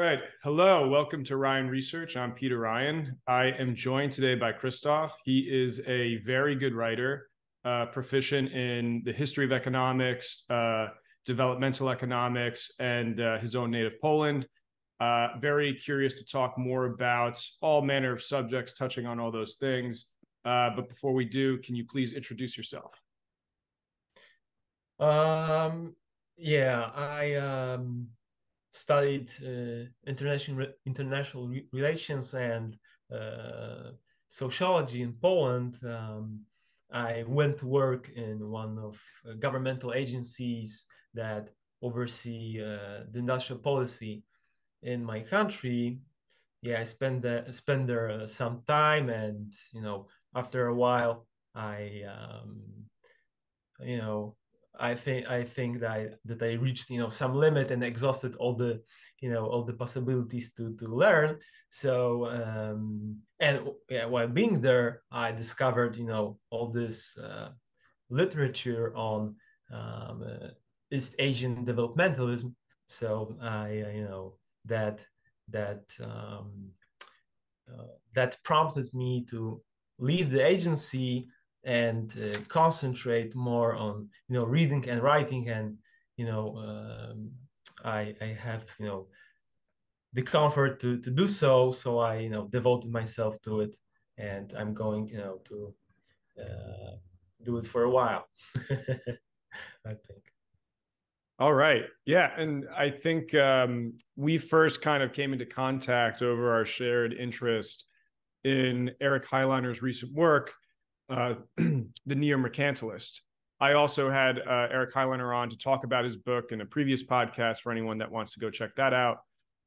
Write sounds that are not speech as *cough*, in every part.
right. Hello. Welcome to Ryan Research. I'm Peter Ryan. I am joined today by Krzysztof. He is a very good writer, uh, proficient in the history of economics, uh, developmental economics, and uh, his own native Poland. Uh, very curious to talk more about all manner of subjects touching on all those things. Uh, but before we do, can you please introduce yourself? Um, yeah, I um, studied uh, international international re relations and uh, sociology in Poland. Um, I went to work in one of uh, governmental agencies that oversee uh, the industrial policy in my country. Yeah, I spent the, spent there uh, some time, and you know, after a while, I um, you know I think I think that I, that I reached you know some limit and exhausted all the you know all the possibilities to to learn. So um, and yeah, while being there, I discovered you know all this uh, literature on um, uh, East Asian developmentalism. So I uh, you know that that um, uh, that prompted me to leave the agency and uh, concentrate more on you know reading and writing and you know um, I I have you know the comfort to to do so so I you know devoted myself to it and I'm going you know to uh, do it for a while *laughs* I think. All right. Yeah. And I think um, we first kind of came into contact over our shared interest in Eric Helleiner's recent work, uh, *clears throat* the neo-mercantilist. I also had uh, Eric Helleiner on to talk about his book in a previous podcast for anyone that wants to go check that out.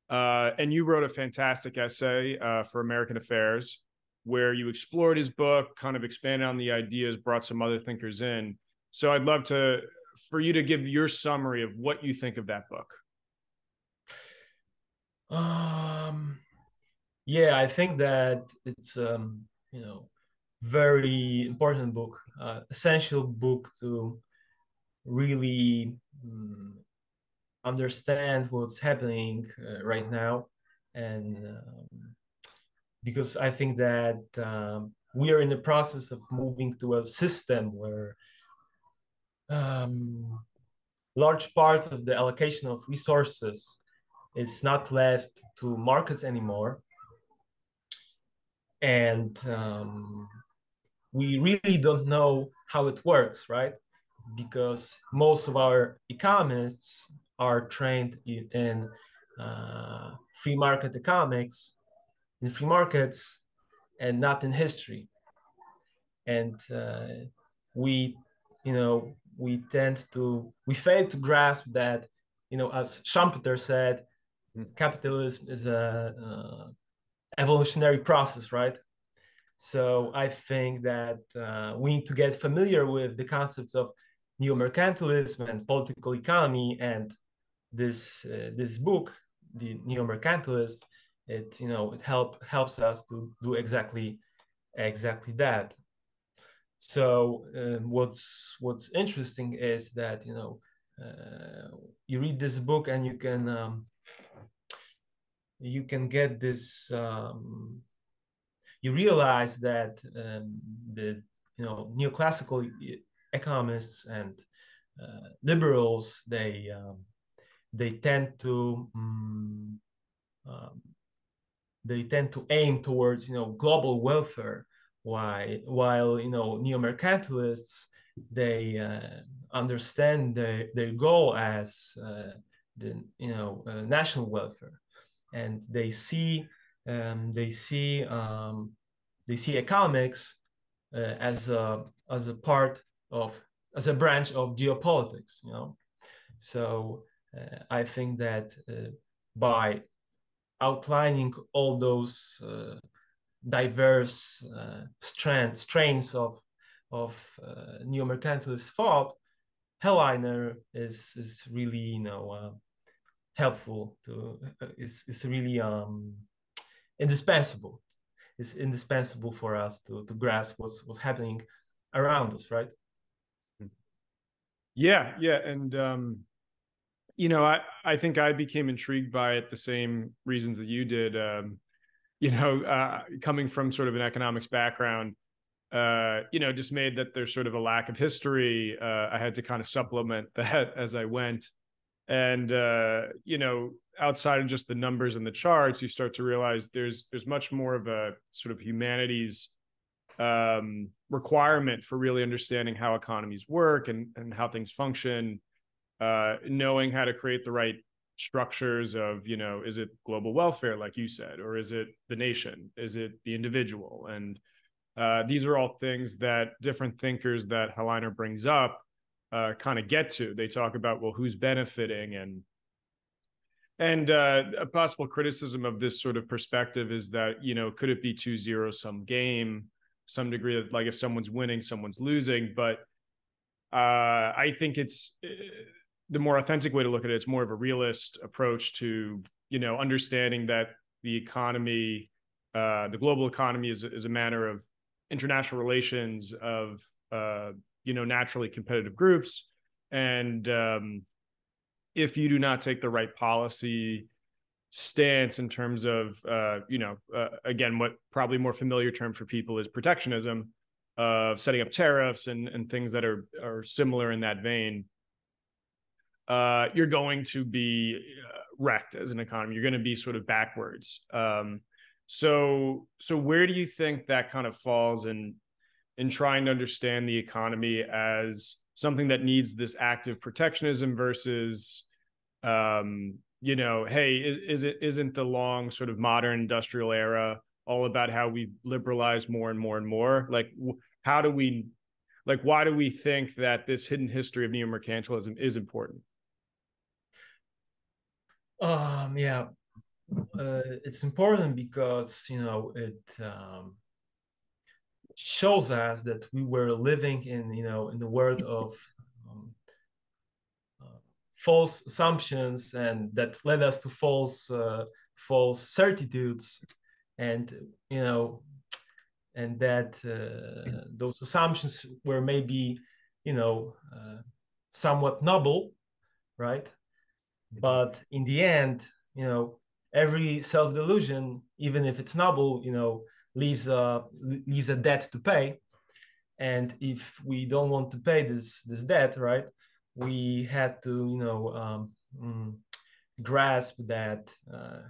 Uh, and you wrote a fantastic essay uh, for American Affairs where you explored his book, kind of expanded on the ideas, brought some other thinkers in. So I'd love to for you to give your summary of what you think of that book. Um, yeah, I think that it's um, you know very important book, uh, essential book to really um, understand what's happening uh, right now, and um, because I think that um, we are in the process of moving to a system where um, large part of the allocation of resources is not left to markets anymore. And um, we really don't know how it works, right? Because most of our economists are trained in uh, free market economics, in free markets, and not in history. And uh, we, you know, we tend to we fail to grasp that, you know, as Schumpeter said, capitalism is a uh, evolutionary process, right? So I think that uh, we need to get familiar with the concepts of neo-mercantilism and political economy and this uh, this book, the neo-mercantilist, it you know it help helps us to do exactly exactly that. So um, what's what's interesting is that you know uh, you read this book and you can um, you can get this um, you realize that um, the you know neoclassical economists and uh, liberals they um, they tend to um, um, they tend to aim towards you know global welfare while while you know neo-mercantilists they uh, understand their, their goal as uh, the you know uh, national welfare. And they see um, they see um, they see economics uh, as a as a part of as a branch of geopolitics. You know, so uh, I think that uh, by outlining all those uh, diverse uh, strands strains of of uh, neo-mercantilist thought, Helleiner is is really you know helpful to is is really um indispensable. It's indispensable for us to to grasp what's what's happening around us, right? Yeah, yeah, and um, you know, I I think I became intrigued by it the same reasons that you did. Um, you know, uh, coming from sort of an economics background, uh, you know, just made that there's sort of a lack of history. Uh, I had to kind of supplement *laughs* that as I went. And uh, you know, outside of just the numbers and the charts, you start to realize there's there's much more of a sort of humanities um, requirement for really understanding how economies work and and how things function. Uh, knowing how to create the right structures of you know is it global welfare like you said or is it the nation is it the individual and uh, these are all things that different thinkers that Helleiner brings up uh, kind of get to. They talk about well, who's benefiting and and uh, a possible criticism of this sort of perspective is that you know could it be two zero sum game, some degree that like if someone's winning, someone's losing, but uh, I think it's uh, the more authentic way to look at it. It's more of a realist approach to you know understanding that the economy, uh, the global economy, is is a matter of international relations of uh, you know naturally competitive groups and um, if you do not take the right policy stance in terms of uh, you know uh, again what probably more familiar term for people is protectionism of setting up tariffs and and things that are are similar in that vein uh, you're going to be uh, wrecked as an economy. You're going to be sort of backwards. Um, so so where do you think that kind of falls in in trying to understand the economy as something that needs this active protectionism versus um you know hey is, is it isn't the long sort of modern industrial era all about how we liberalize more and more and more? Like how do we like why do we think that this hidden history of neo-mercantilism is important? Um yeah. Uh, it's important because you know it um, shows us that we were living in you know in the world *laughs* of um, uh, false assumptions and that led us to false uh, false certitudes and you know and that uh, those assumptions were maybe you know uh, somewhat noble right? But in the end you know every self delusion, even if it's noble, you know, leaves a leaves a debt to pay. And if we don't want to pay this this debt, right, we had to, you know, um, mm, grasp that uh,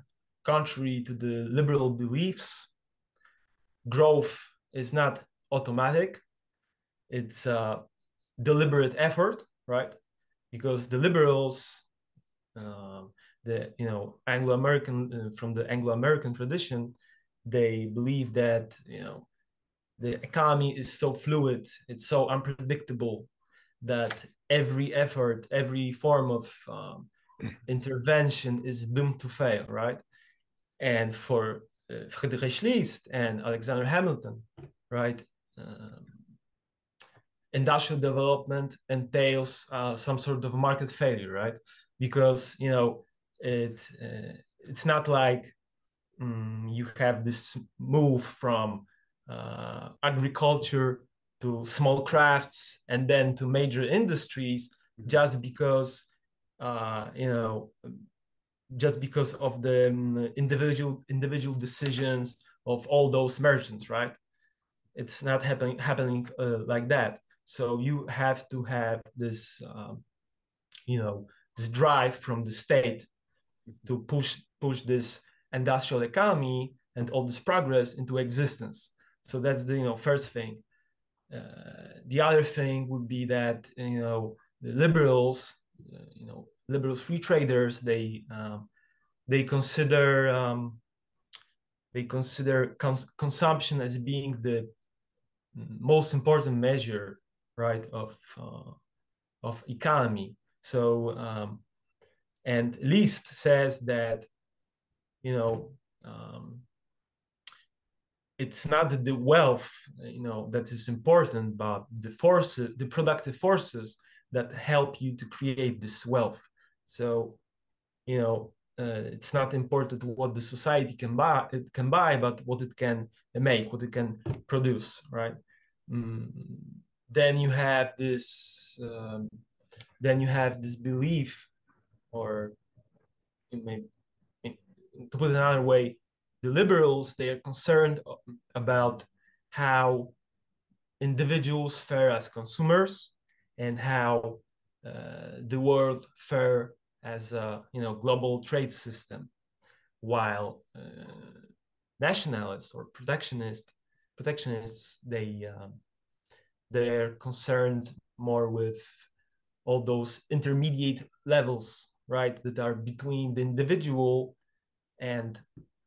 contrary to the liberal beliefs, growth is not automatic. It's a deliberate effort, right? Because the liberals uh, the you know Anglo-American uh, from the Anglo-American tradition, they believe that you know the economy is so fluid, it's so unpredictable that every effort, every form of um, intervention is doomed to fail, right? And for uh, Friedrich List and Alexander Hamilton, right? Um, industrial development entails uh, some sort of market failure, right? Because you know it uh, it's not like um, you have this move from uh, agriculture to small crafts and then to major industries mm-hmm. just because uh, you know just because of the um, individual individual decisions of all those merchants right? It's not happening happening uh, like that. So you have to have this um, you know this drive from the state to push push this industrial economy and all this progress into existence. So that's the you know first thing. Uh, the other thing would be that you know the liberals, uh, you know liberal free traders, they um, they consider um, they consider cons- consumption as being the most important measure, right, of uh, of economy. So um, and List says that, you know, um, it's not the wealth, you know, that is important, but the forces, the productive forces that help you to create this wealth. So, you know, uh, it's not important what the society can buy, it can buy, but what it can make, what it can produce, right? Mm, then you have this, um, then you have this belief or maybe to put it another way, the liberals they are concerned about how individuals fare as consumers and how uh, the world fare as a you know global trade system, while uh, nationalists or protectionists protectionists they um, they're concerned more with all those intermediate levels right that are between the individual and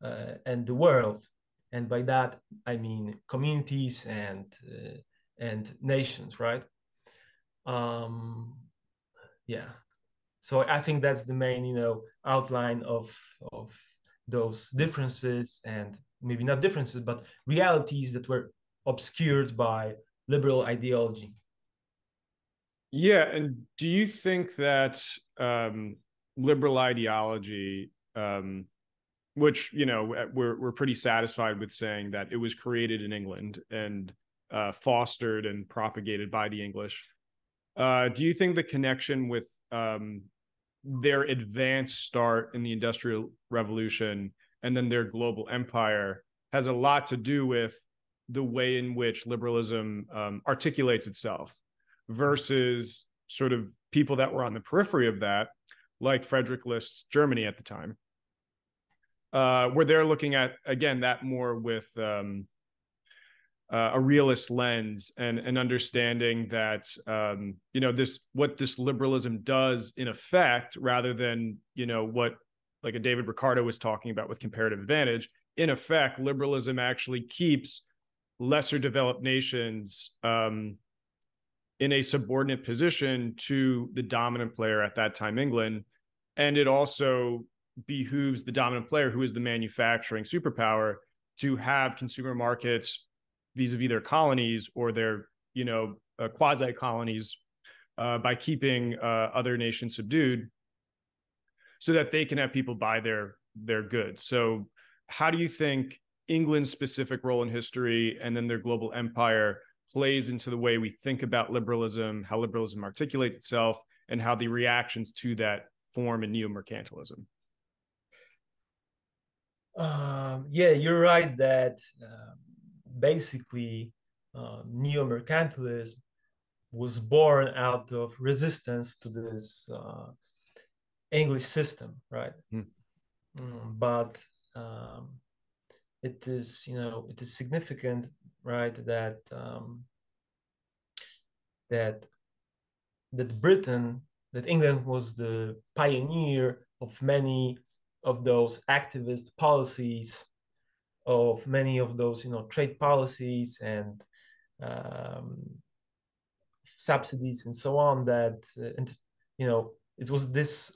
uh, and the world. And by that i mean communities and uh, and nations right? Um yeah. So i think that's the main you know outline of of those differences and maybe not differences but realities that were obscured by liberal ideology. Yeah and do you think that um liberal ideology um which you know we're we're pretty satisfied with saying that it was created in England and uh, fostered and propagated by the English. Uh, do you think the connection with um, their advanced start in the Industrial Revolution and then their global empire has a lot to do with the way in which liberalism um, articulates itself versus sort of people that were on the periphery of that, like Frederick List's Germany at the time? Uh, where they're looking at again that more with um, uh, a realist lens and and understanding that um, you know this what this liberalism does in effect, rather than you know what like a David Ricardo was talking about with comparative advantage. In effect, liberalism actually keeps lesser developed nations um, in a subordinate position to the dominant player at that time, England, and it also behooves the dominant player, who is the manufacturing superpower, to have consumer markets vis-a-vis their colonies or their you know uh, quasi colonies uh, by keeping uh, other nations subdued, so that they can have people buy their their goods. So, how do you think England's specific role in history and then their global empire plays into the way we think about liberalism, how liberalism articulates itself, and how the reactions to that form in neo mercantilism? Um, yeah, you're right that uh, basically uh, neo-mercantilism was born out of resistance to this uh, English system, right? Mm. Mm, but um, it is, you know, it is significant, right, that um, that that Britain, that England was the pioneer of many of those activist policies, of many of those you know trade policies and um, subsidies and so on. That uh, and you know it was this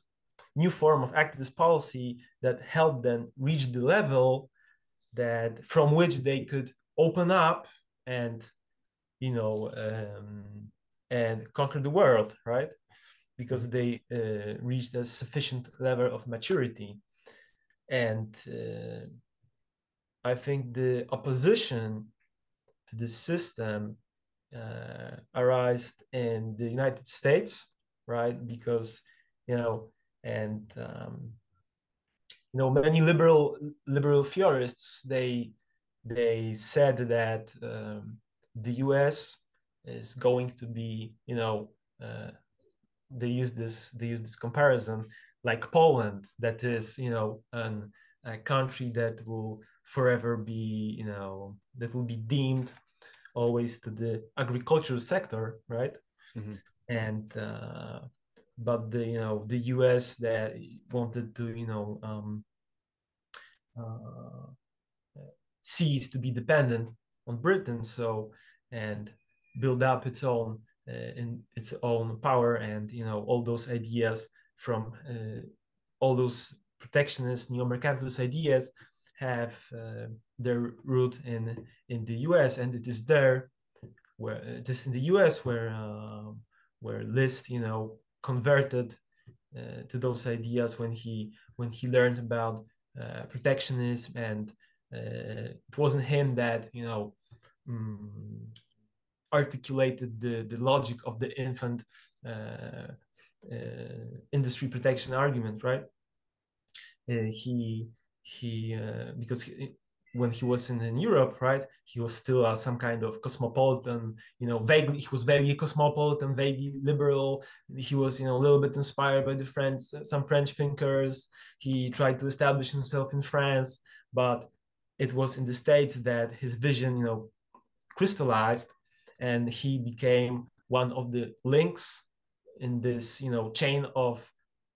new form of activist policy that helped them reach the level that from which they could open up and you know um, and conquer the world right because they uh, reached a sufficient level of maturity and uh, I think the opposition to the system uh, arose in the United States, right? Because you know, and um, you know, many liberal liberal theorists they they said that um, the U.S. is going to be, you know, uh, they use this they use this comparison like Poland, that is, you know, an, a country that will forever be, you know, that will be deemed always to the agricultural sector, right? Mm-hmm. And uh, but the you know the U.S. that wanted to you know um, uh, cease to be dependent on Britain, so and build up its own uh, in its own power and you know all those ideas from uh, all those protectionist neo-mercantilist ideas have uh, their root in in the U.S. and it is there where it is in the U.S. where uh, where List you know converted uh, to those ideas when he when he learned about uh, protectionism and uh, it wasn't him that you know um, articulated the the logic of the infant uh, industry protection argument, right? Uh, he he because he, when he was in, in Europe, right, he was still uh, some kind of cosmopolitan, you know, vaguely, he was vaguely cosmopolitan, vaguely liberal. He was, you know, a little bit inspired by the French, some French thinkers. He tried to establish himself in France, but it was in the States that his vision, you know, crystallized and he became one of the links in this, you know, chain of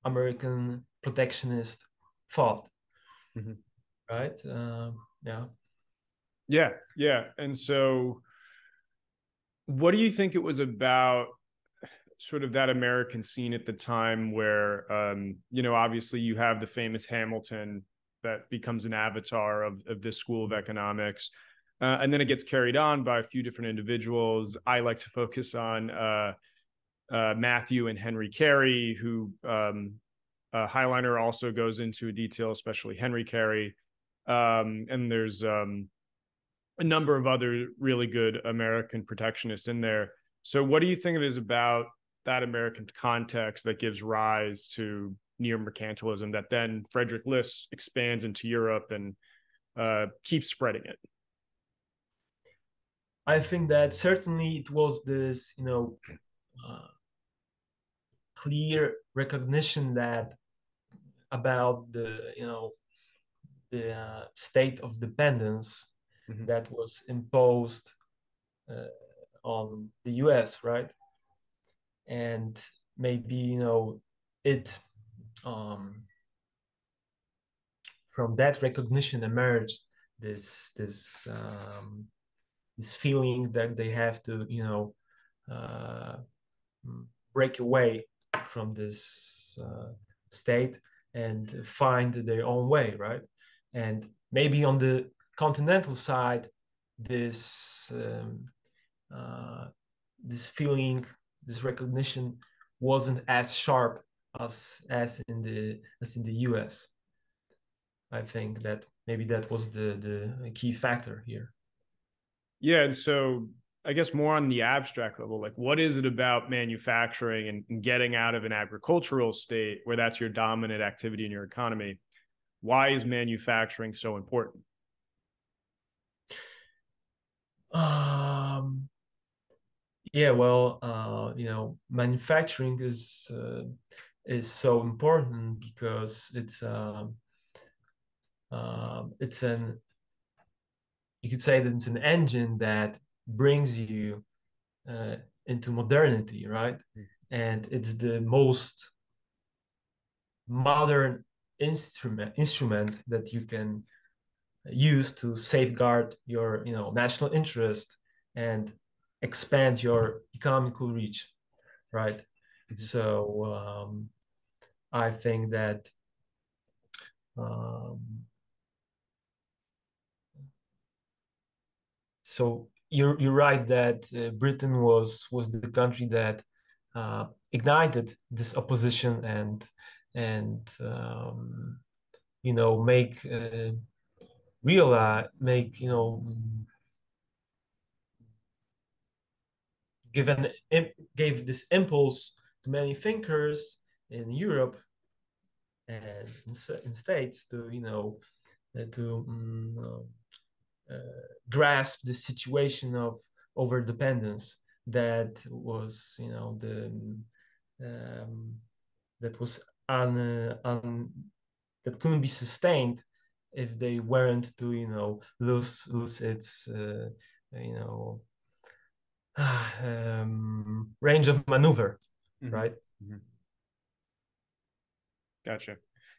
American protectionist thought. Mm-hmm. Right. Um, yeah. Yeah. Yeah. And so, what do you think it was about sort of that American scene at the time where, um, you know, obviously you have the famous Hamilton that becomes an avatar of, of this school of economics. Uh, and then it gets carried on by a few different individuals. I like to focus on uh, uh, Matthew and Henry Carey, who um, uh, Helleiner also goes into detail, especially Henry Carey um, and there's um, a number of other really good American protectionists in there. So, what do you think it is about that American context that gives rise to neo mercantilism that then Frederick List expands into Europe and uh, keeps spreading it? I think that certainly it was this, you know, uh, clear recognition that about the, you know, the uh, state of dependence mm-hmm. that was imposed uh, on the US, right? And maybe you know it um, from that recognition emerged this this um, this feeling that they have to you know uh, break away from this uh, state and find their own way, right? and maybe on the continental side this um, uh, this feeling this recognition wasn't as sharp as as in the as in the US I think that maybe that was the the key factor here yeah and so I guess more on the abstract level, like what is it about manufacturing and, getting out of an agricultural state where that's your dominant activity in your economy why is manufacturing so important? Um, yeah, well, uh, you know, manufacturing is uh, is so important because it's uh, it's an you could say that it's an engine that brings you uh, into modernity, right? Mm. And it's the most modern instrument instrument that you can use to safeguard your you know national interest and expand your economical reach right mm-hmm. so um, i think that um, so you're you're right that uh, britain was was the country that uh, ignited this opposition and and um, you know make uh, realize make you know given gave this impulse to many thinkers in Europe and in, in states to you know uh, to um, uh, grasp the situation of over dependence that was you know the um, that was un, un, that couldn't be sustained if they weren't to you know lose lose its uh, you know *sighs* um, range of maneuver mm-hmm. right mm-hmm. gotcha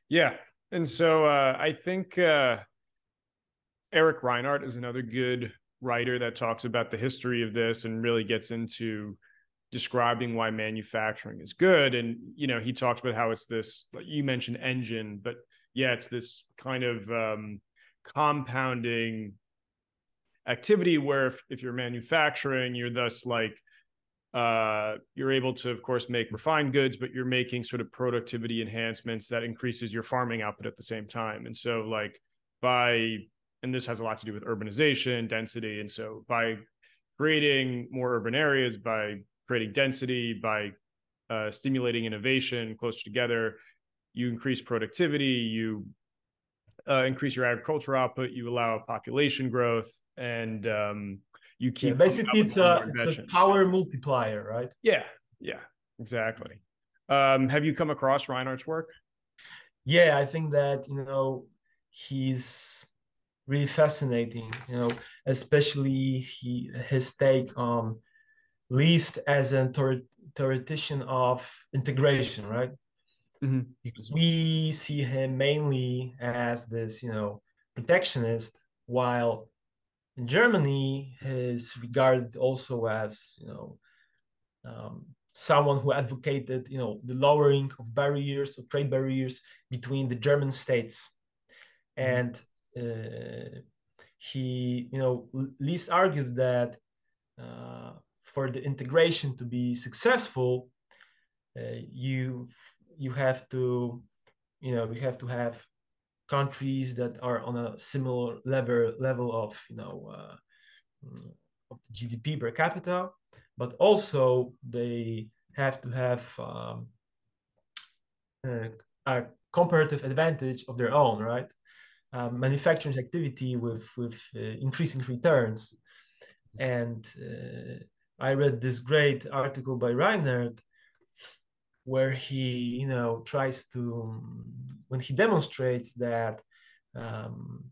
yeah and so uh, i think uh, eric Reinert is another good writer that talks about the history of this and really gets into describing why manufacturing is good. And you know he talks about how it's this you mentioned engine but yeah it's this kind of um, compounding activity where if, if you're manufacturing you're thus like uh, you're able to of course make refined goods but you're making sort of productivity enhancements that increases your farming output at the same time. And so like by and this has a lot to do with urbanization density and so by creating more urban areas by creating density by uh, stimulating innovation closer together. You increase productivity, you uh, increase your agriculture output, you allow population growth, and um, you keep yeah, basically it's a, it's a power multiplier, right? Yeah, yeah, exactly. Um, have you come across Reinert's work? Yeah, I think that you know he's really fascinating. You know, especially he his take on List as a theoretician of integration, right? Mm-hmm. Because we see him mainly as this, you know, protectionist, while in Germany he's regarded also as, you know, um, someone who advocated, you know, the lowering of barriers, of trade barriers between the German states, mm-hmm. and uh, he, you know, List argues that uh, for the integration to be successful, uh, you you have to, you know, we have to have countries that are on a similar level level of, you know, uh, of the GDP per capita, but also they have to have um, uh, a comparative advantage of their own, right? Uh, manufacturing activity with with uh, increasing returns, and uh, I read this great article by Reinert where he, you know, tries to when he demonstrates that um,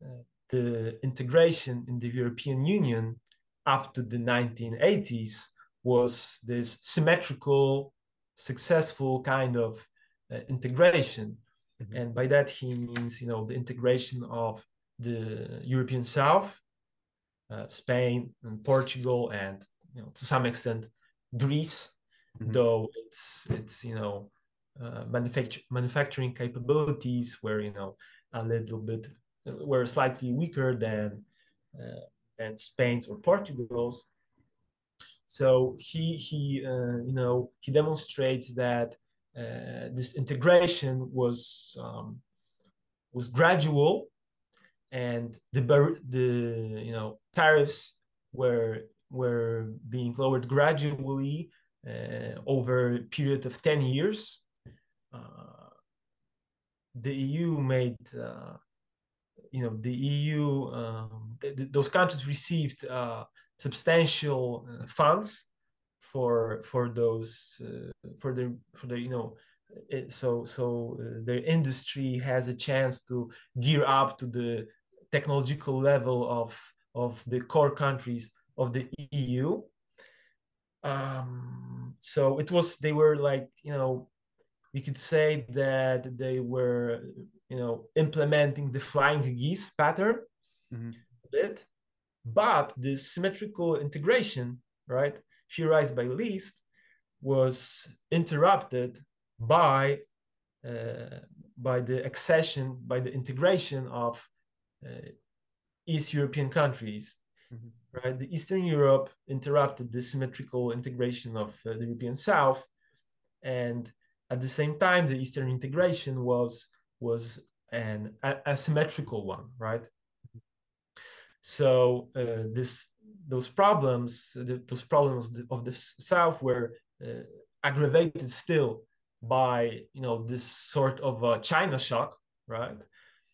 uh, the integration in the European Union up to the 1980s was this symmetrical, successful kind of uh, integration. Mm-hmm. And by that, he means, you know, the integration of the European South uh, Spain and Portugal, and you know to some extent Greece, mm-hmm. though it's it's you know uh, manufacture, manufacturing capabilities were you know a little bit were slightly weaker than uh, than Spain's or Portugal's. So he he uh, you know he demonstrates that uh, this integration was um, was gradual and the the you know tariffs were were being lowered gradually uh, over a period of 10 years. Uh, the eu made uh, you know the eu um, th- those countries received uh, substantial funds for for those uh, for the for the you know it, so so uh, the industry has a chance to gear up to the technological level of of the core countries of the EU. Um, so it was they were like you know we could say that they were you know implementing the flying geese pattern mm-hmm. a bit, but the symmetrical integration right theorized by List was interrupted by uh, by the accession by the integration of uh, East European countries. Mm-hmm. Right, the Eastern Europe interrupted the symmetrical integration of uh, the European South, and at the same time, the Eastern integration was was an asymmetrical one, right? So uh, this those problems, the, those problems of the South were uh, aggravated still by you know this sort of a China shock, right?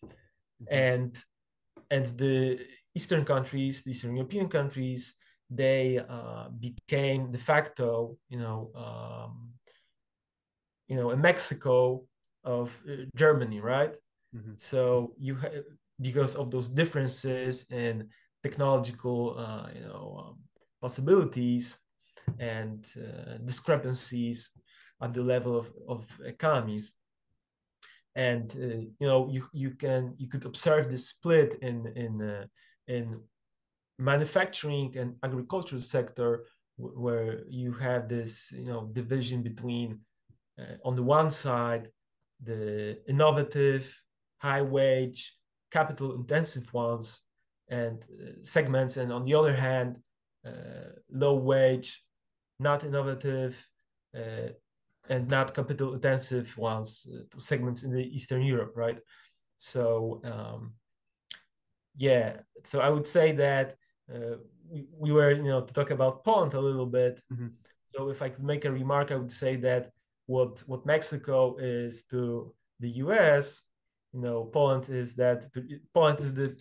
Mm-hmm. And and the Eastern countries, the Eastern European countries, they uh, became de facto, you know, um, you know, a Mexico of uh, Germany, right? Mm-hmm. So you ha- because of those differences in technological, uh, you know, um, possibilities and uh, discrepancies at the level of, of economies, and uh, you know you you can you could observe the split in in uh, in manufacturing and agricultural sector where you have this you know division between uh, on the one side the innovative high wage capital intensive ones and uh, segments and on the other hand uh, low wage not innovative uh, and not capital intensive ones uh, to segments in the Eastern Europe, right? So um, yeah, so I would say that uh, we, we were, you know, to talk about Poland a little bit. Mm-hmm. So if I could make a remark, I would say that what what Mexico is to the U.S., you know, Poland is that Poland is the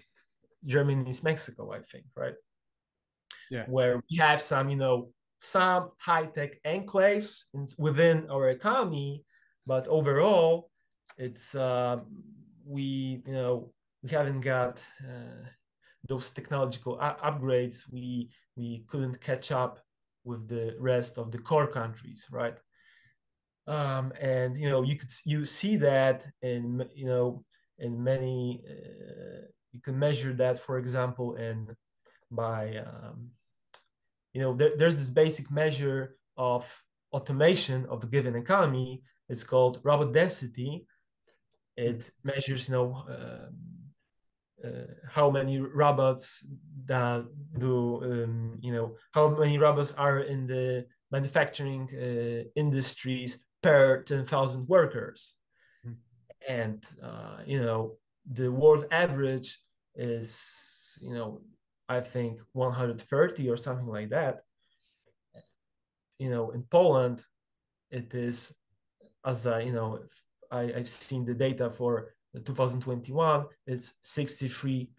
Germany's Mexico, I think, right? Yeah. Where we have some, you know, some high tech enclaves in, within our economy, but overall, it's uh, we, you know, we haven't got uh, those technological upgrades. We we couldn't catch up with the rest of the core countries, right? Um, and you know, you could you see that in you know in many uh, you can measure that, for example, in by um, you know there, there's this basic measure of automation of a given economy. It's called robot density. It measures you know uh, uh, how many robots that do um, you know how many robots are in the manufacturing uh, industries per 10,000 workers. Mm. And, uh, you know, the world average is, you know, I think 130 or something like that. You know, in Poland, it is, as I, you know, I, I've seen the data for 2021, it's 63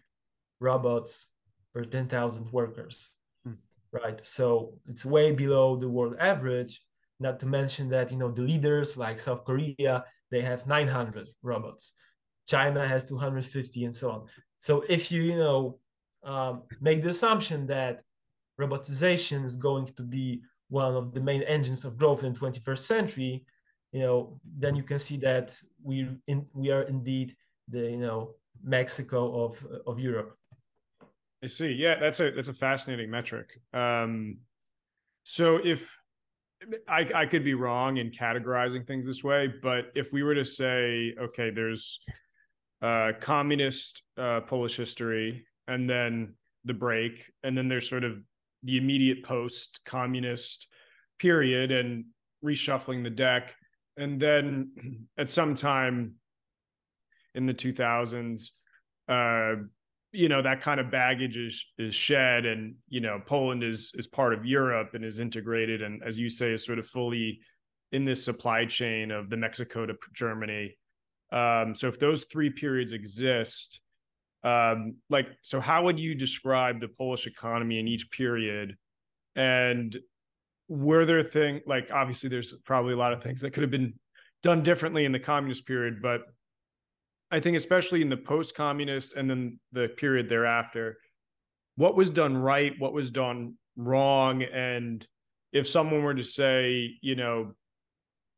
robots per 10,000 workers, hmm. right? So it's way below the world average. Not to mention that you know the leaders like South Korea they have 900 robots, China has 250, and so on. So if you you know um, make the assumption that robotization is going to be one of the main engines of growth in the 21st century, you know, then you can see that we in, we are indeed the you know Mexico of of Europe. I see. Yeah, that's a that's a fascinating metric. Um, so if I, I could be wrong in categorizing things this way, but if we were to say, okay, there's uh, communist uh, Polish history, and then the break, and then there's sort of the immediate post communist period and reshuffling the deck. And then *clears throat* at some time in the 2000s, uh, you know that kind of baggage is is shed and you know Poland is is part of Europe and is integrated and as you say is sort of fully in this supply chain of the Mexico to Germany um, so if those three periods exist um, like so how would you describe the Polish economy in each period? And were there things like obviously there's probably a lot of things that could have been done differently in the communist period but I think especially in the post-communist and then the period thereafter, what was done right, what was done wrong, and if someone were to say, you know,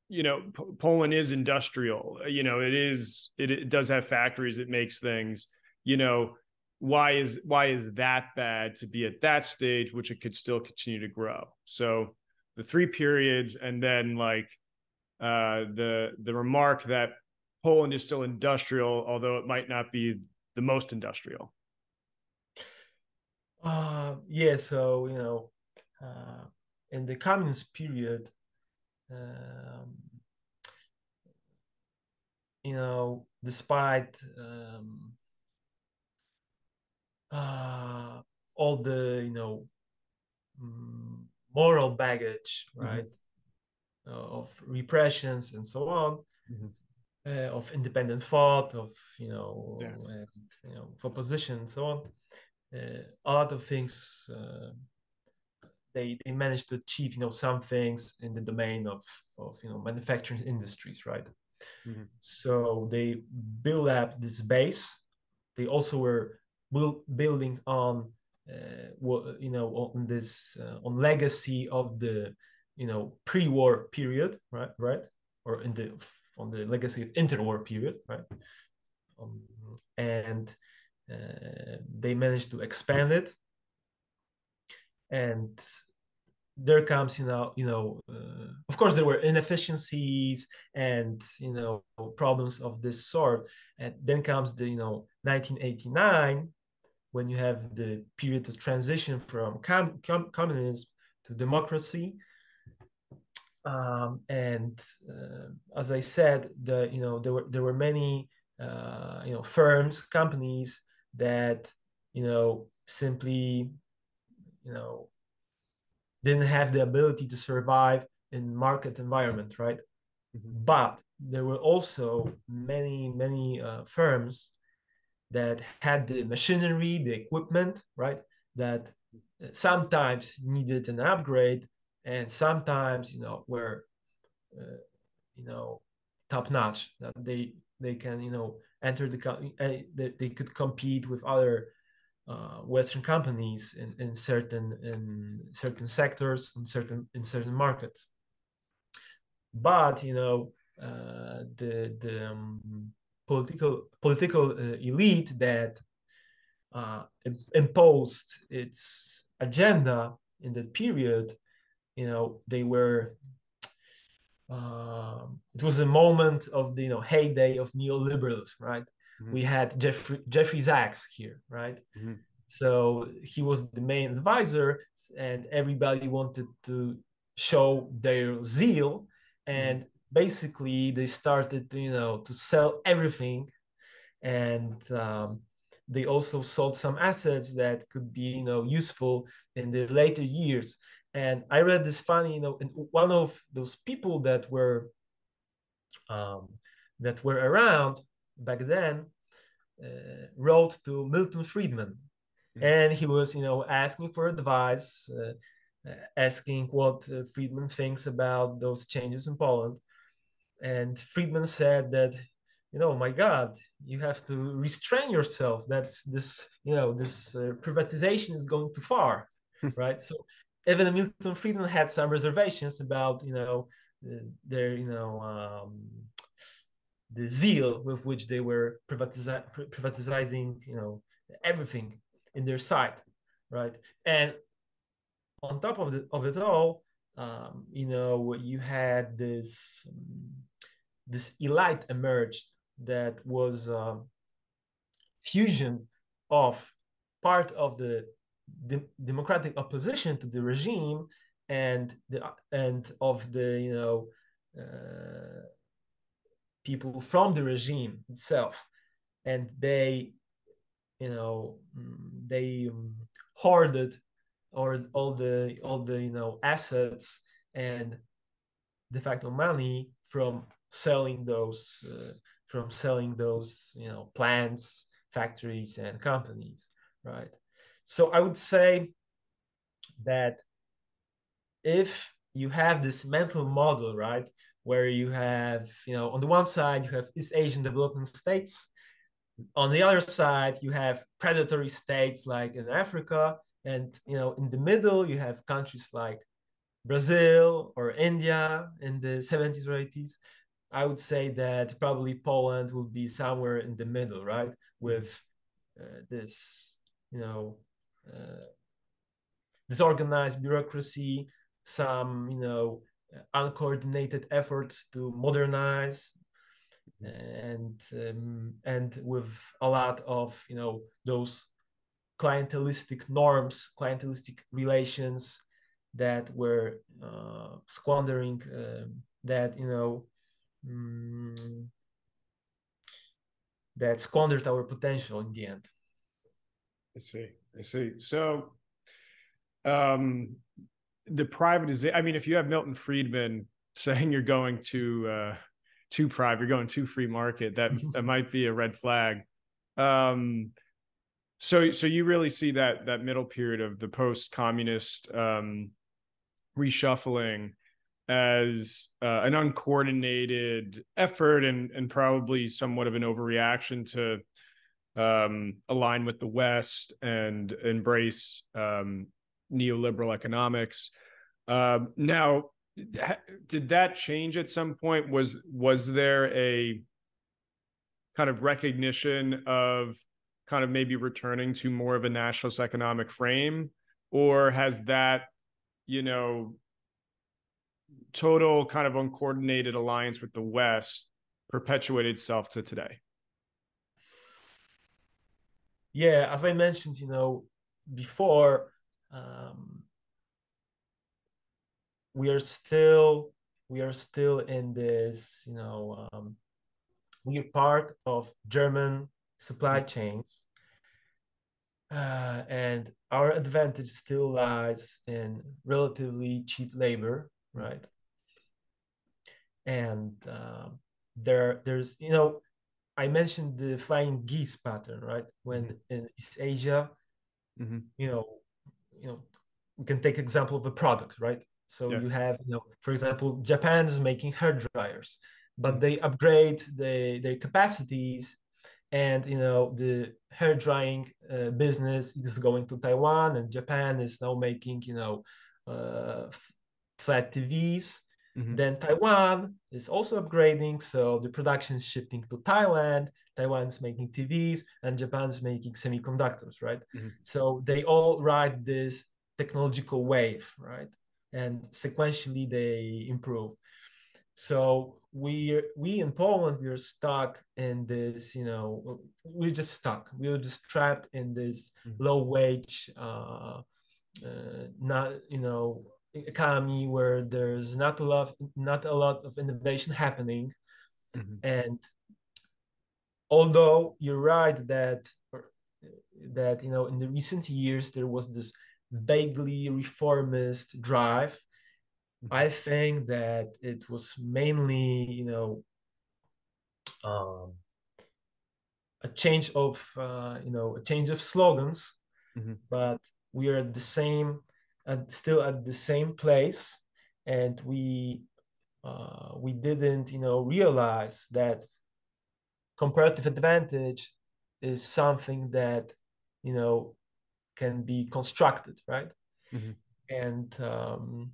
you know, P- Poland is industrial, you know, it is, it, it does have factories, it makes things, you know, why is why is that bad to be at that stage, which it could still continue to grow? So the three periods, and then like uh, the the remark that Poland is still industrial, although it might not be the most industrial. Uh, yeah, so you know, uh, in the communist period, um, you know, despite um, uh, all the you know mm, moral baggage, mm-hmm. right, mm-hmm. uh, of repressions and so on. Mm-hmm uh, of independent thought, of you know, yeah. and, you know, for position and so on. Uh, a lot of things uh, they they managed to achieve, you know, some things in the domain of of you know manufacturing industries, right? Mm-hmm. So they build up this base. They also were build, building on uh, you know on this uh, on legacy of the you know pre-war period, right? Right? Or in the on the legacy of interwar period, right? Um, and uh, they managed to expand it. And there comes, you know, you know, uh, of course there were inefficiencies and you know problems of this sort. And then comes the, you know, 1989 when you have the period of transition from com- com- communism to democracy um, and uh, as I said, the you know there were there were many uh, you know firms, companies that you know simply you know didn't have the ability to survive in market environment, right? Mm-hmm. But there were also many, many uh, firms that had the machinery, the equipment, right? That sometimes needed an upgrade and sometimes, you know, were, uh, you know, top notch. That they they can, you know, enter the uh, they, they could compete with other uh, Western companies in, in certain in certain sectors in certain in certain markets. But you know uh, the the um, political political uh, elite that uh, imposed its agenda in that period, you know, they were. Uh, it was a moment of the you know heyday of neoliberalism, right? Mm-hmm. We had Jeffrey Jeffrey Sachs here, right? Mm-hmm. So he was the main advisor, and everybody wanted to show their zeal, and mm-hmm. basically they started, you know, to sell everything, and um, they also sold some assets that could be, you know, useful in the later years. And I read this funny, you know, one of those people that were um, that were around back then uh, wrote to Milton Friedman, mm-hmm. and he was, you know, asking for advice, uh, asking what uh, Friedman thinks about those changes in Poland. And Friedman said that, you know, my God, you have to restrain yourself. That's this, you know, this uh, privatization is going too far, right? So even Milton Friedman had some reservations about, you know, uh, their, you know, um, the zeal with which they were privatizi- privatizing, you know, everything in their sight, right? And on top of the, of it all, um, you know, you had this um, this elite emerged that was a fusion of part of the de- democratic opposition to the regime and the and of the you know uh, people from the regime itself and they you know mm, they um, hoarded or all the all the you know assets and de facto money from selling those uh, from selling those you know plants factories and companies right? So i would say that if you have this mental model right where you have, you know, on the one side, you have East Asian developing states. On the other side, you have predatory states like in Africa. And, you know, in the middle, you have countries like Brazil or India in the 70s or 80s. I would say that probably Poland will be somewhere in the middle, right? With uh, this, you know, uh, disorganized bureaucracy, some, you know, uncoordinated efforts to modernize and um, and with a lot of you know those clientelistic norms clientelistic relations that were uh, squandering uh, that you know um, that squandered our potential in the end. I see. I see. So um the privatization. I mean, if you have Milton Friedman saying you're going to uh, too private, you're going too free market, that *laughs* that might be a red flag. Um, so so you really see that that middle period of the post communist um, reshuffling as uh, an uncoordinated effort and and probably somewhat of an overreaction to um, align with the West and embrace um, neoliberal economics. Um, now, did that change at some point? Was was there a kind of recognition of kind of maybe returning to more of a nationalist economic frame, or has that, you know, total kind of uncoordinated alliance with the West perpetuated itself to today? Yeah, as I mentioned, you know, before um, we are still we are still in this you know um, we are part of german supply chains uh, and our advantage still lies in relatively cheap labor, right? And uh, there, there's you know, I mentioned the flying geese pattern, right? When mm-hmm. in East Asia, mm-hmm. you know, you know, we can take example of a product, right? So yeah. you have, you know, for example, Japan is making hair dryers, but mm-hmm. they upgrade the, their capacities and you know the hair drying uh, business is going to Taiwan and Japan is now making you know uh, flat TVs. Mm-hmm. Then Taiwan is also upgrading, so the production is shifting to Thailand. Taiwan's making TVs, and Japan's making semiconductors, right? Mm-hmm. So they all ride this technological wave, right? And sequentially they improve. So we we in Poland we are stuck in this, you know, we're just stuck. We're just trapped in this mm-hmm. low wage, uh, uh, not you know, economy where there's not a lot not a lot of innovation happening, mm-hmm. and although you're right that that you know in the recent years there was this vaguely reformist drive I think that it was mainly, you know, um, a change of, uh, you know, a change of slogans, mm-hmm. but we are at the same, at, still at the same place, and we uh, we didn't, you know, realize that comparative advantage is something that, you know, can be constructed, right? Mm-hmm. And um,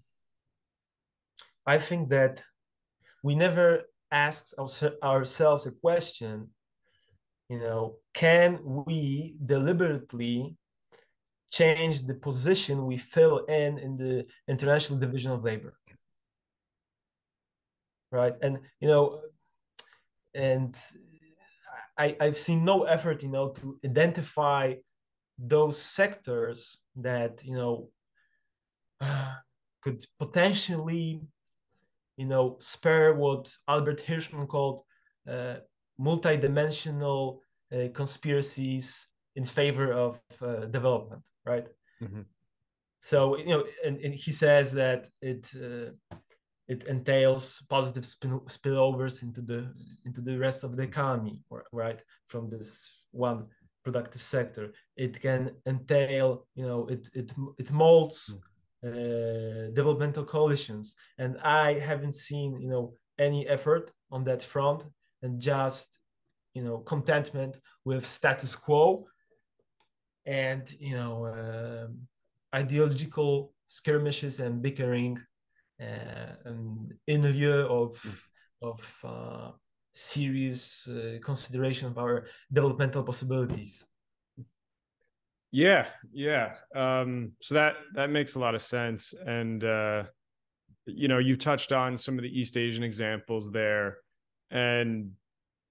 I think that we never asked ourselves a question, you know, can we deliberately change the position we fill in in the international division of labor? Right. And, you know, and I, I've seen no effort, you know, to identify those sectors that, you know, *sighs* could potentially you know, spare what Albert Hirschman called uh, multidimensional uh, conspiracies in favor of uh, development, right? Mm-hmm. So you know, and, and, he says that it uh, it entails positive spill- spillovers into the into the rest of the economy, right? From this one productive sector, it can entail, you know, it it it molds. Mm-hmm uh, developmental coalitions and i haven't seen you know any effort on that front and just you know contentment with status quo and you know uh, ideological skirmishes and bickering uh, and in lieu of mm. of uh, serious uh, consideration of our developmental possibilities yeah, yeah. Um, so that that makes a lot of sense, and uh, you know, you touched on some of the East Asian examples there, and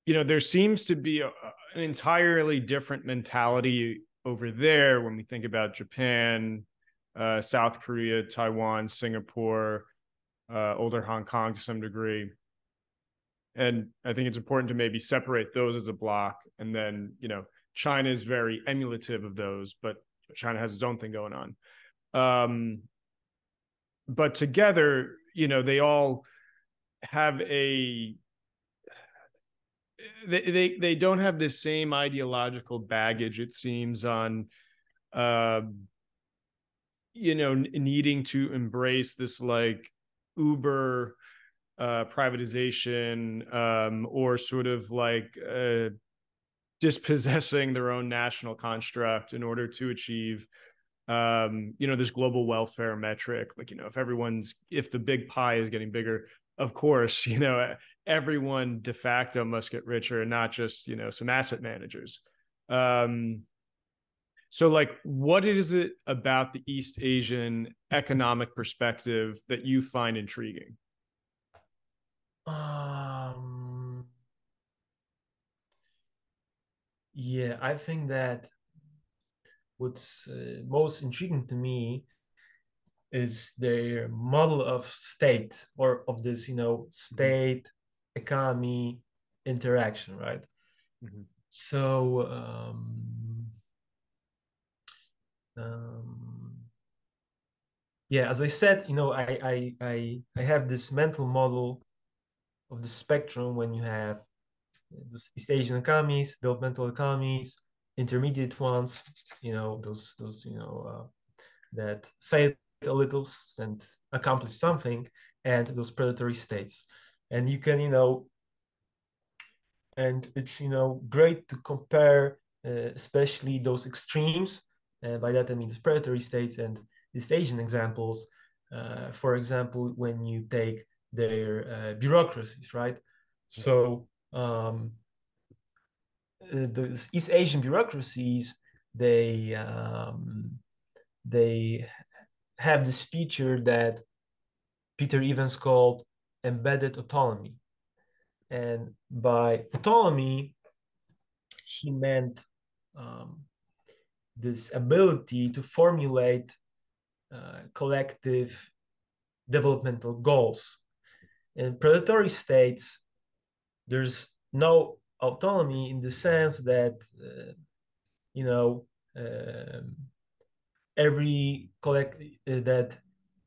you know, there seems to be a, an entirely different mentality over there when we think about Japan, uh, South Korea, Taiwan, Singapore, uh, older Hong Kong to some degree. And I think it's important to maybe separate those as a block, and then you know China is very emulative of those, but China has its own thing going on. Um, but together, you know, they all have a they they they don't have the same ideological baggage. It seems on, uh, you know, needing to embrace this like Uber uh, privatization um, or sort of like uh, dispossessing their own national construct in order to achieve um, you know this global welfare metric like you know if everyone's if the big pie is getting bigger of course *laughs* you know everyone de facto must get richer and not just you know some asset managers. Um, so like what is it about the east asian economic perspective that you find intriguing? Um Yeah, I think that what's uh, most intriguing to me is their model of state or of this, you know, state economy interaction, right? Mm-hmm. So, um, um, yeah, as I said, you know, I, I I I have this mental model of the spectrum when you have those East Asian economies, developmental economies, intermediate ones, you know, those those you know uh, that failed a little and accomplished something, and those predatory states, and you can you know, and it's you know great to compare, uh, especially those extremes, and by that I mean the predatory states and East Asian examples. Uh, for example, when you take their uh, bureaucracies, right? So um, uh, the East Asian bureaucracies they um, they have this feature that Peter Evans called embedded autonomy, and by autonomy he meant um, this ability to formulate uh, collective developmental goals. In predatory states, there's no autonomy in the sense that uh, you know um, every collect uh, that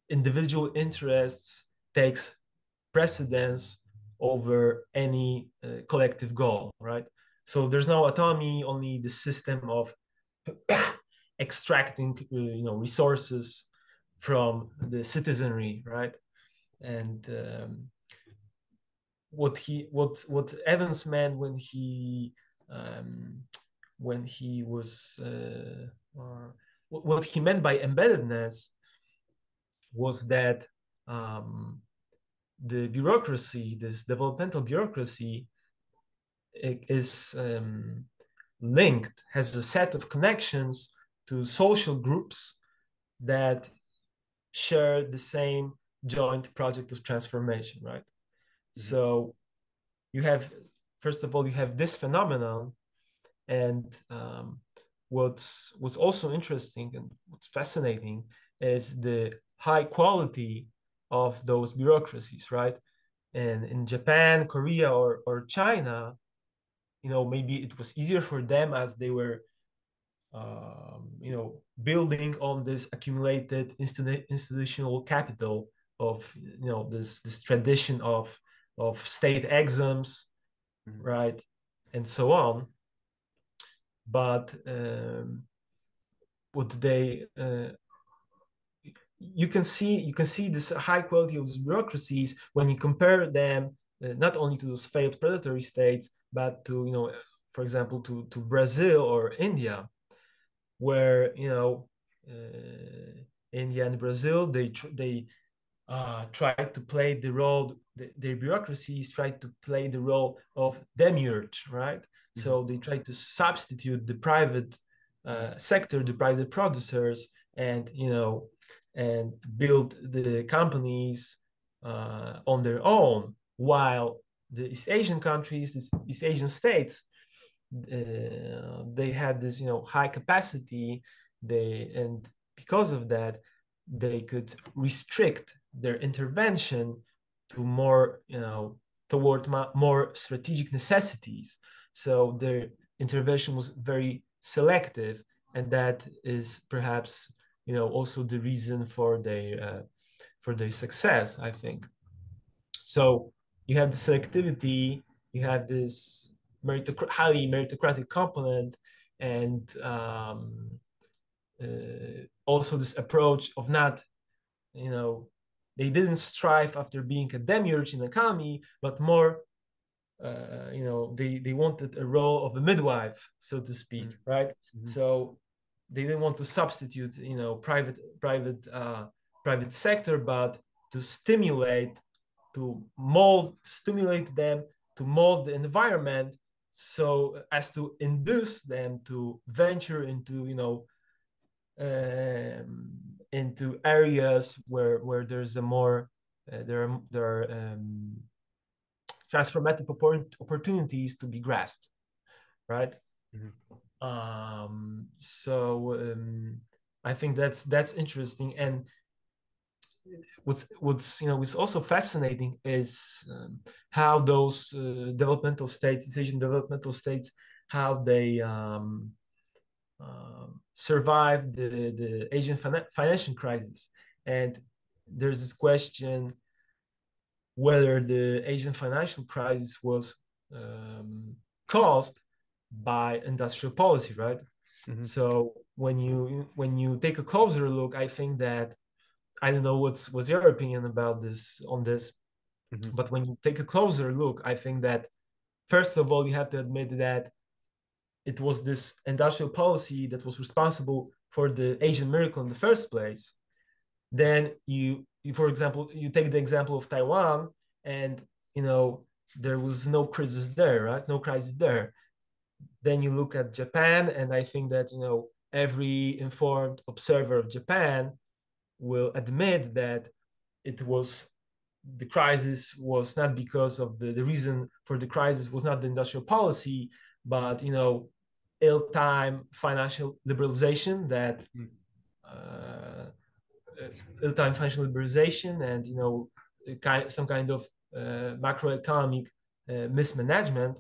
individual interests takes precedence over any uh, collective goal right? So there's no autonomy only the system of *coughs* extracting uh, you know resources from the citizenry right? And um, what he what what Evans meant when he um, when he was uh, or what he meant by embeddedness was that um, the bureaucracy, this developmental bureaucracy, is um, linked, has a set of connections to social groups that share the same joint project of transformation, right? Mm-hmm. So you have, first of all, you have this phenomenon, and um, what's what's also interesting and what's fascinating is the high quality of those bureaucracies, right? And in Japan, Korea, or or China, you know, maybe it was easier for them as they were, um, you know, building on this accumulated institutional capital of you know this this tradition of of state exams, mm-hmm. right, and so on. But um, what they uh, you can see you can see this high quality of these bureaucracies when you compare them uh, not only to those failed predatory states but to you know for example to to brazil or india where you know uh, india and brazil they they uh, tried to play the role, the, their bureaucracies tried to play the role of demiurge, right? Mm-hmm. So they tried to substitute the private uh, sector, the private producers, and you know, and build the companies uh, on their own, while the East Asian countries, the East Asian states, uh, they had this you know high capacity, they and because of that, they could restrict their intervention to more, you know, toward more strategic necessities. So their intervention was very selective, and that is perhaps, you know, also the reason for their uh, for their success. I think. So you have the selectivity, you have this meritoc- highly meritocratic component, and um, uh, also this approach of not, you know, they didn't strive after being a demiurge in the economy, but more, uh, you know, they they wanted a role of a midwife, so to speak, mm-hmm. right? Mm-hmm. So they didn't want to substitute, you know, private private uh, private sector, but to stimulate, to mold, to stimulate them to mold the environment so as to induce them to venture into, you know, um, into areas where where there's a more uh, there are there are um, transformative opportunities to be grasped, right? Mm-hmm. Um, so um, I think that's that's interesting, and what's what's you know what's also fascinating is um, how those uh, developmental states, Asian developmental states, how they um, um, survived the, the Asian financial crisis. And there's this question whether the Asian financial crisis was um, caused by industrial policy, right? Mm-hmm. So when you when you take a closer look, I think that I don't know what's what's your opinion about this on this, mm-hmm. but when you take a closer look, I think that first of all you have to admit that it was this industrial policy that was responsible for the Asian miracle in the first place. Then you, you for example, you take the example of Taiwan, and you know there was no crisis there, right? No crisis there. Then you look at Japan, and I think that you know every informed observer of Japan will admit that it was the crisis was not because of the, the reason for the crisis was not the industrial policy but you know ill-time financial liberalization that hmm. uh, ill-time financial liberalization and you know some kind of uh, macroeconomic uh, mismanagement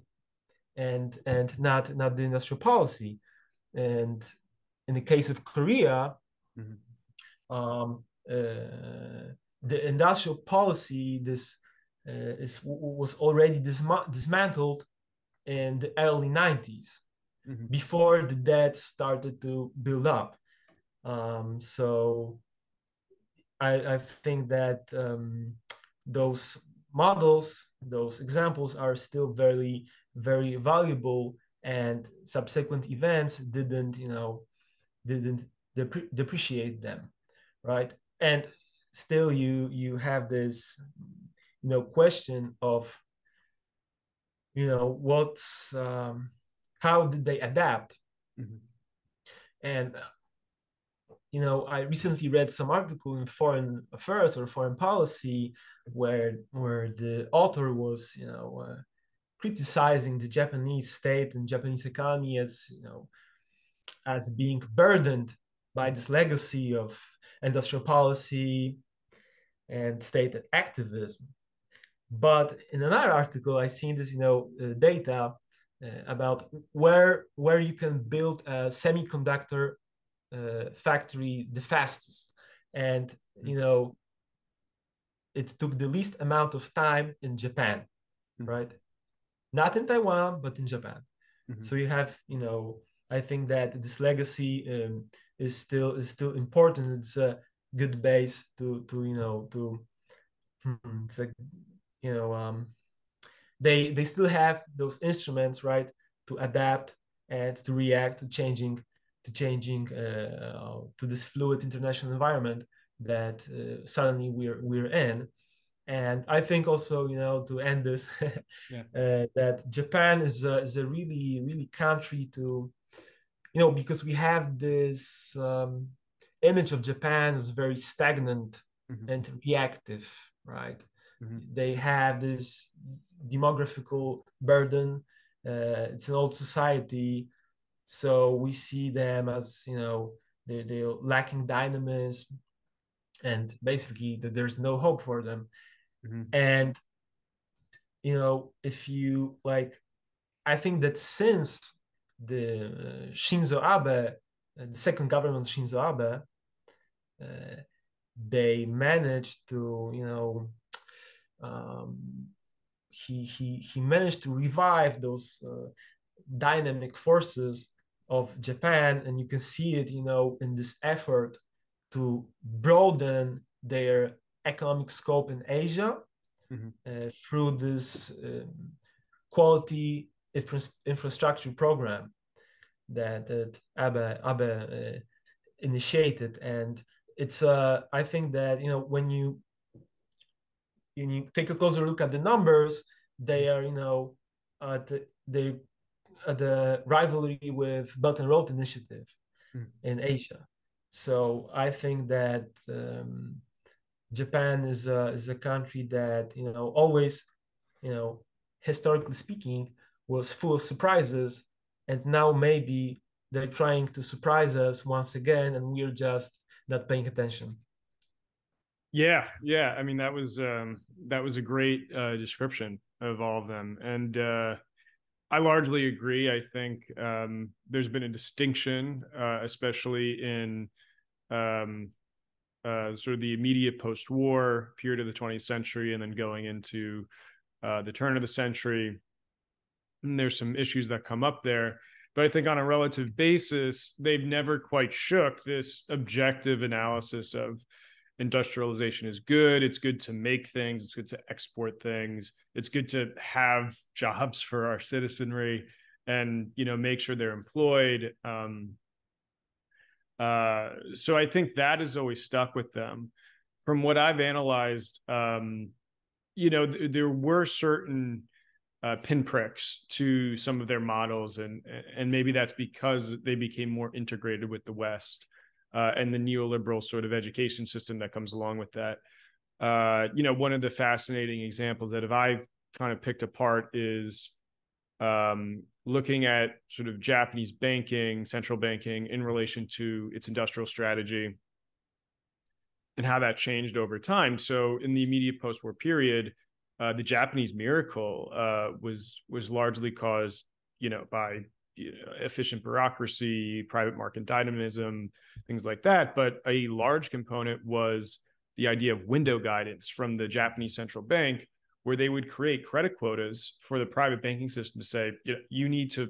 and and not not the industrial policy and in the case of korea mm-hmm. um, uh, the industrial policy this uh, is was already disma- dismantled in the early 90s mm-hmm. before the debt started to build up um, so I, I think that um, those models, those examples are still very, very valuable and subsequent events didn't, you know, didn't dep- depreciate them, right? And still you you have this, you know, question of, you know, what's um, how did they adapt? Mm-hmm. And you know, I recently read some article in Foreign Affairs or Foreign Policy where where the author was, you know, uh, criticizing the Japanese state and Japanese economy as, you know, as being burdened by this legacy of industrial policy and state activism. But in another article, I seen this, you know, uh, data uh, about where where you can build a semiconductor uh, factory the fastest and mm-hmm. you know it took the least amount of time in japan mm-hmm. right not in taiwan but in japan. Mm-hmm. so you have you know i think that this legacy um, is still is still important. It's a good base to to you know to hmm, it's like you know um they they still have those instruments right to adapt and to react to changing to changing uh, to this fluid international environment that uh, suddenly we're we're in and i think also you know to end this yeah. *laughs* uh, that japan is a, is a really really country to you know because we have this um, image of japan as very stagnant mm-hmm. and reactive right mm-hmm. they have this demographical burden uh, it's an old society so we see them as you know they're, they're lacking dynamism and basically that there's no hope for them mm-hmm. and you know if you like i think that since the uh, shinzo abe uh, the second government shinzo abe uh, they managed to you know um, he he he managed to revive those uh, dynamic forces of Japan, and you can see it, you know, in this effort to broaden their economic scope in Asia mm-hmm. uh, through this um, quality infra- infrastructure program that, that Abe, Abe uh, initiated. And it's, uh, I think that, you know, when you, when you take a closer look at the numbers, they are, you know, uh, they uh, the rivalry with Belt and Road Initiative mm. in Asia. So I think that um, Japan is a, is a country that you know always, you know, historically speaking, was full of surprises, and now maybe they're trying to surprise us once again, and we're just not paying attention. Yeah, yeah. I mean, that was um, that was a great uh, description of all of them, and uh, I largely agree. I think um, there's been a distinction, uh, especially in um, uh, sort of the immediate post-war period of the 20th century, and then going into uh, the turn of the century. And there's some issues that come up there, but I think on a relative basis, they've never quite shook this objective analysis of industrialization is good. It's good to make things. It's good to export things. It's good to have jobs for our citizenry, and you know make sure they're employed. Um, uh, so I think that has always stuck with them. From what I've analyzed, um, you know, th- there were certain uh, pinpricks to some of their models, and and maybe that's because they became more integrated with the West uh, and the neoliberal sort of education system that comes along with that. Uh, you know, one of the fascinating examples that if I kind of picked apart is um, looking at sort of Japanese banking, central banking in relation to its industrial strategy and how that changed over time. So in the immediate post-war period, uh, the Japanese miracle uh, was was largely caused, you know, by you know, efficient bureaucracy, private market dynamism, things like that. But a large component was the idea of window guidance from the Japanese central bank, where they would create credit quotas for the private banking system to say, you, know, you need to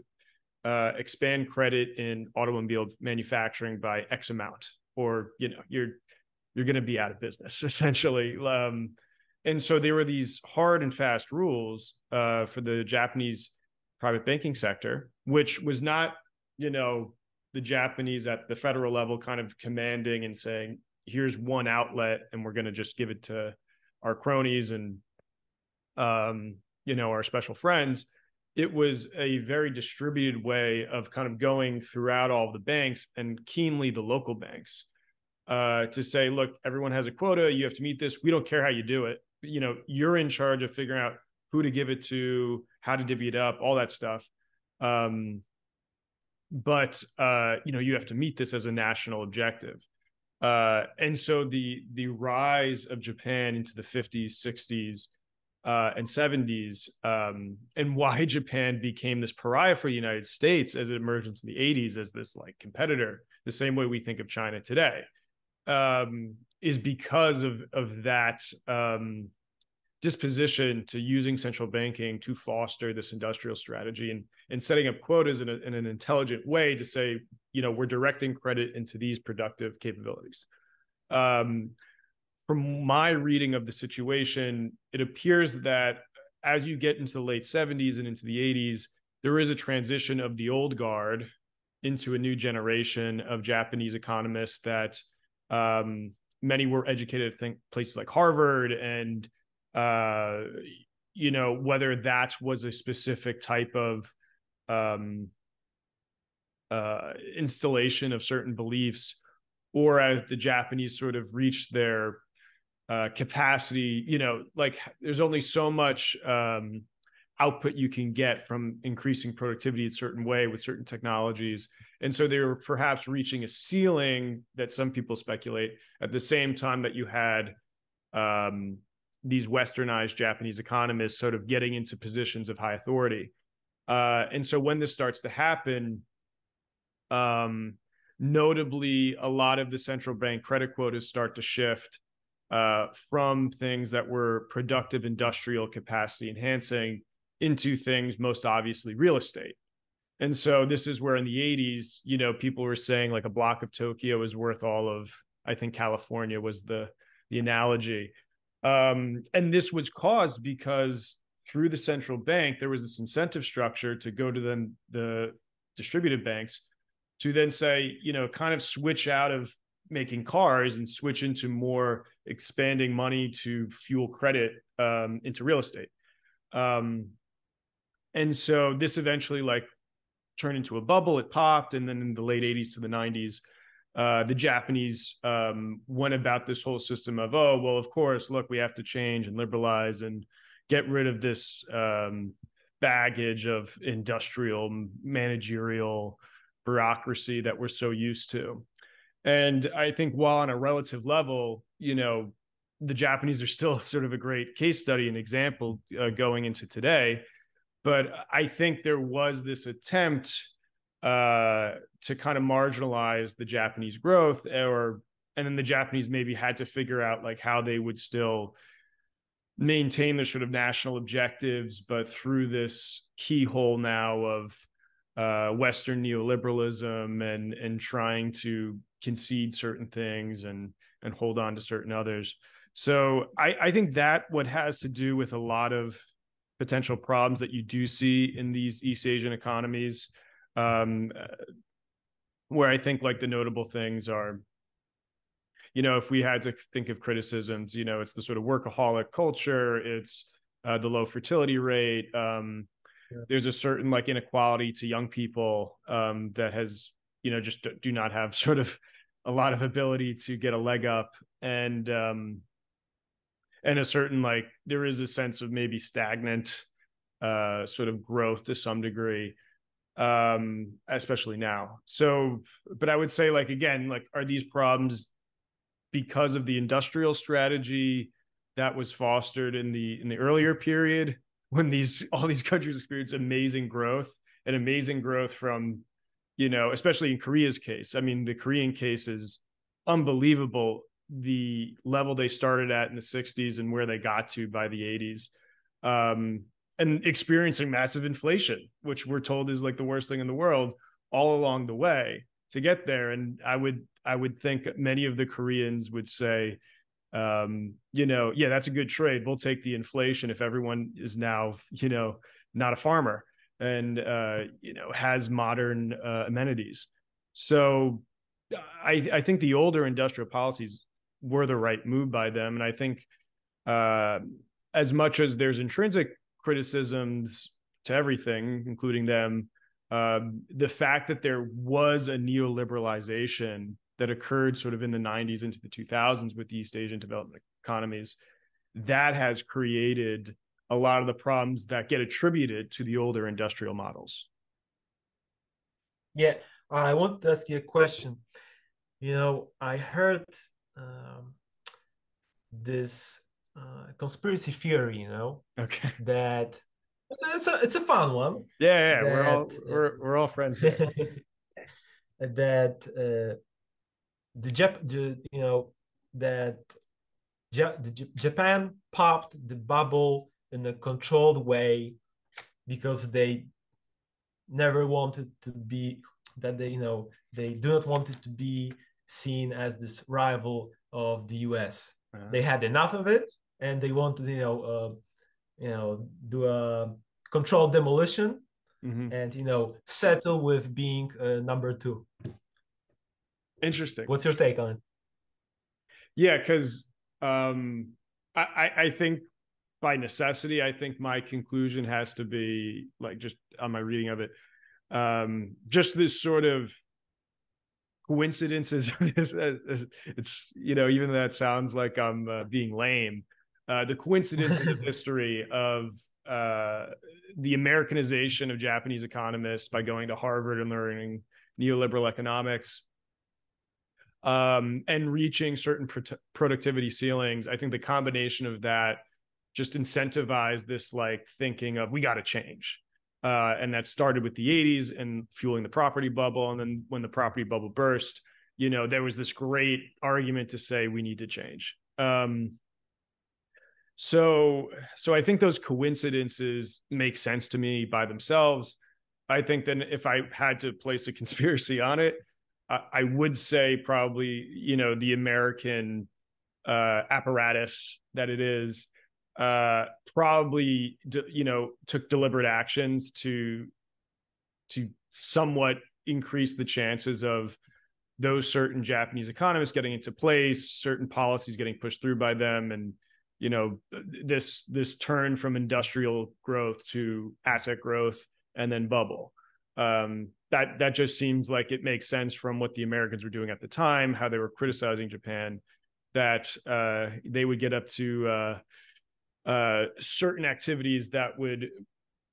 uh, expand credit in automobile manufacturing by X amount, or you know, you're you're going to be out of business *laughs* essentially. Um, and so there were these hard and fast rules uh, for the Japanese private banking sector, which was not, you know, the Japanese at the federal level kind of commanding and saying, here's one outlet and we're going to just give it to our cronies and um, you know, our special friends. It was a very distributed way of kind of going throughout all the banks and keenly the local banks uh, to say, look, everyone has a quota. You have to meet this. We don't care how you do it. You know, you're in charge of figuring out who to give it to, how to divvy it up, all that stuff. Um, but uh, you know, you have to meet this as a national objective. Uh, and so the the rise of Japan into the 50s, 60s, uh, and 70s, um, and *laughs* why Japan became this pariah for the United States as it emerged in the 80s as this like competitor, the same way we think of China today, um, is because of of that um, disposition to using central banking to foster this industrial strategy and and setting up quotas in, a, in an intelligent way to say you know we're directing credit into these productive capabilities. Um, from my reading of the situation it appears that as you get into the late 70s and into the 80s there is a transition of the old guard into a new generation of japanese economists that um, many were educated at think places like harvard and uh, you know, whether that was a specific type of um, uh, installation of certain beliefs, or as the Japanese sort of reached their uh, capacity, you know, like there's only so much um, output you can get from increasing productivity in a certain way with certain technologies. And so they were perhaps reaching a ceiling that some people speculate at the same time that you had um, these westernized Japanese economists sort of getting into positions of high authority. Uh, and so when this starts to happen, um, notably, a lot of the central bank credit quotas start to shift uh, from things that were productive industrial capacity enhancing into things most obviously real estate. And so this is where in the 80s, you know, people were saying like a block of Tokyo is worth all of, I think California was the the analogy. Um, and this was caused because through the central bank, there was this incentive structure to go to then the distributed banks to then say, you know, kind of switch out of making cars and switch into more expanding money to fuel credit um, into real estate. Um, and so this eventually like turned into a bubble. It popped, and then in the late '80s to the '90s, uh, the Japanese um, went about this whole system of, oh, well, of course, look, we have to change and liberalize and get rid of this um, baggage of industrial managerial bureaucracy that we're so used to. And I think while on a relative level, you know, the Japanese are still *laughs* sort of a great case study and example uh, going into today. but I think there was this attempt uh, to kind of marginalize the Japanese growth, or and then the Japanese maybe had to figure out like how they would still maintain their sort of national objectives, but through this keyhole now of uh, Western neoliberalism and and trying to concede certain things and and hold on to certain others. So I, I think that what has to do with a lot of potential problems that you do see in these East Asian economies, um, where I think like the notable things are, you know, if we had to think of criticisms, you know, it's the sort of workaholic culture, it's uh, the low fertility rate. Um, yeah. There's a certain like inequality to young people um, that has, you know, just do not have *laughs* sort of a lot of ability to get a leg up. And um, and a certain like there is a sense of maybe stagnant uh, sort of growth to some degree um especially now. So but i would say like again like are these problems because of the industrial strategy that was fostered in the in the earlier period when these all these countries experienced amazing growth and amazing growth from you know especially in korea's case. I mean the korean case is unbelievable the level they started at in the 60s and where they got to by the 80s um, and experiencing massive inflation which we're told is like the worst thing in the world all along the way to get there. And i would i would think many of the koreans would say um, you know yeah that's a good trade. We'll take the inflation if everyone is now you know not a farmer and uh, you know has modern uh, amenities so I, I think the older industrial policies were the right move by them. And I think uh, as much as there's intrinsic criticisms to everything, including them, uh, the fact that there was a neoliberalization that occurred sort of in the 90s into the 2000s with the East Asian development economies, that has created a lot of the problems that get attributed to the older industrial models. Yeah, I wanted to ask you a question. You know, I heard um, this uh, conspiracy theory, you know, okay, *laughs* that it's a it's a fun one. Yeah, yeah, that, we're all we're we're all friends. *laughs* that uh, the Jap, the, you know, that ja- Japan popped the bubble in a controlled way because they never wanted to be that they you know they do not want it to be seen as this rival of the US. Uh-huh. They had enough of it, and they wanted, you know, uh, you know, do a controlled demolition, mm-hmm. and you know, settle with being uh, number two. Interesting. What's your take on it? Yeah, because um, I, I think by necessity, I think my conclusion has to be like just on my reading of it, um, just this sort of coincidences *laughs* it's you know even though that sounds like i'm uh, being lame uh, the coincidences of *laughs* history of uh, the americanization of japanese economists by going to harvard and learning neoliberal economics um, and reaching certain pro- productivity ceilings i think the combination of that just incentivized this like thinking of we got to change uh, and that started with the 80s and fueling the property bubble. And then when the property bubble burst, you know, there was this great argument to say we need to change. Um, so, so I think those coincidences make sense to me by themselves. I think that if I had to place a *laughs* conspiracy on it, I, I would say probably, you know, the American uh, apparatus that it is uh, probably you know took deliberate actions to to somewhat increase the chances of those certain Japanese economists getting into place, certain policies getting pushed through by them, and you know this this turn from industrial growth to asset growth and then bubble. Um, that that just seems like it makes sense from what the Americans were doing at the time, how they were criticizing Japan, that uh, they would get up to uh, uh, certain activities that would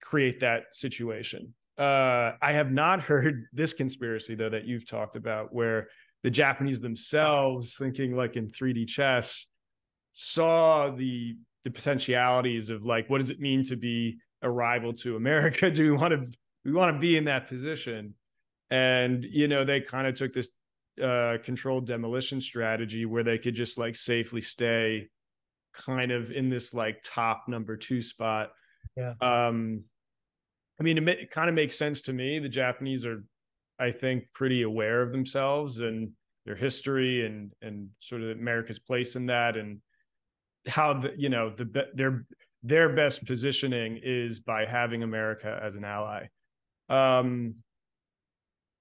create that situation. Uh, I have not heard *laughs* this conspiracy though that you've talked about, where the Japanese themselves, thinking like in 3D chess, saw the the potentialities of like what does it mean to be a rival to America? *laughs* Do we want to we want to be in that position? And you know, they kind of took this uh, controlled demolition strategy where they could just like safely stay kind of in this like top number two spot. Yeah. Um, I mean, it, it kind of makes sense to me. The Japanese are, I think, pretty aware of themselves and their history and and sort of America's place in that and how the you know the their their best positioning is by having America as an ally. Um,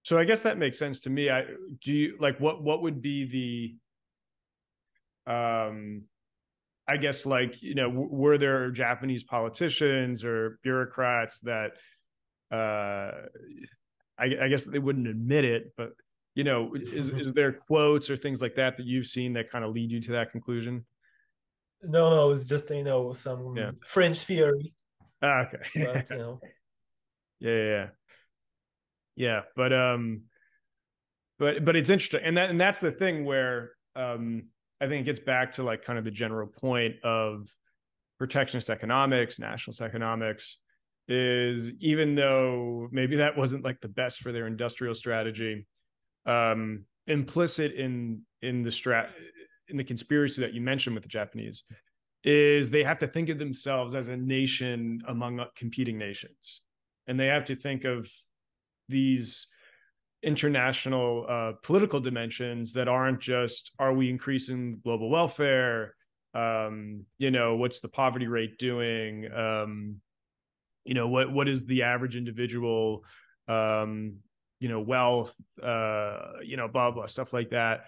so I guess that makes sense to me. I do you like what what would be the um I guess like you know were there Japanese politicians or bureaucrats that uh I, I guess they wouldn't admit it, but you know is *laughs* is there quotes or things like that that you've seen that kind of lead you to that conclusion? No, no, it's just you know some yeah. French theory. Ah, okay. but, you *laughs* know. Yeah, yeah, yeah yeah but um but but it's interesting and that and that's the thing where um i think it gets back to like kind of the general point of protectionist economics nationalist economics is even though maybe that wasn't like the best for their industrial strategy um implicit in in the strat in the conspiracy that you mentioned with the japanese is they have to think of themselves as a nation among competing nations. And they have to think of these international uh, political dimensions that aren't just are we increasing global welfare? Um, you know what's the poverty rate doing? Um, you know what what is the average individual um, you know wealth uh, you know blah blah stuff like that.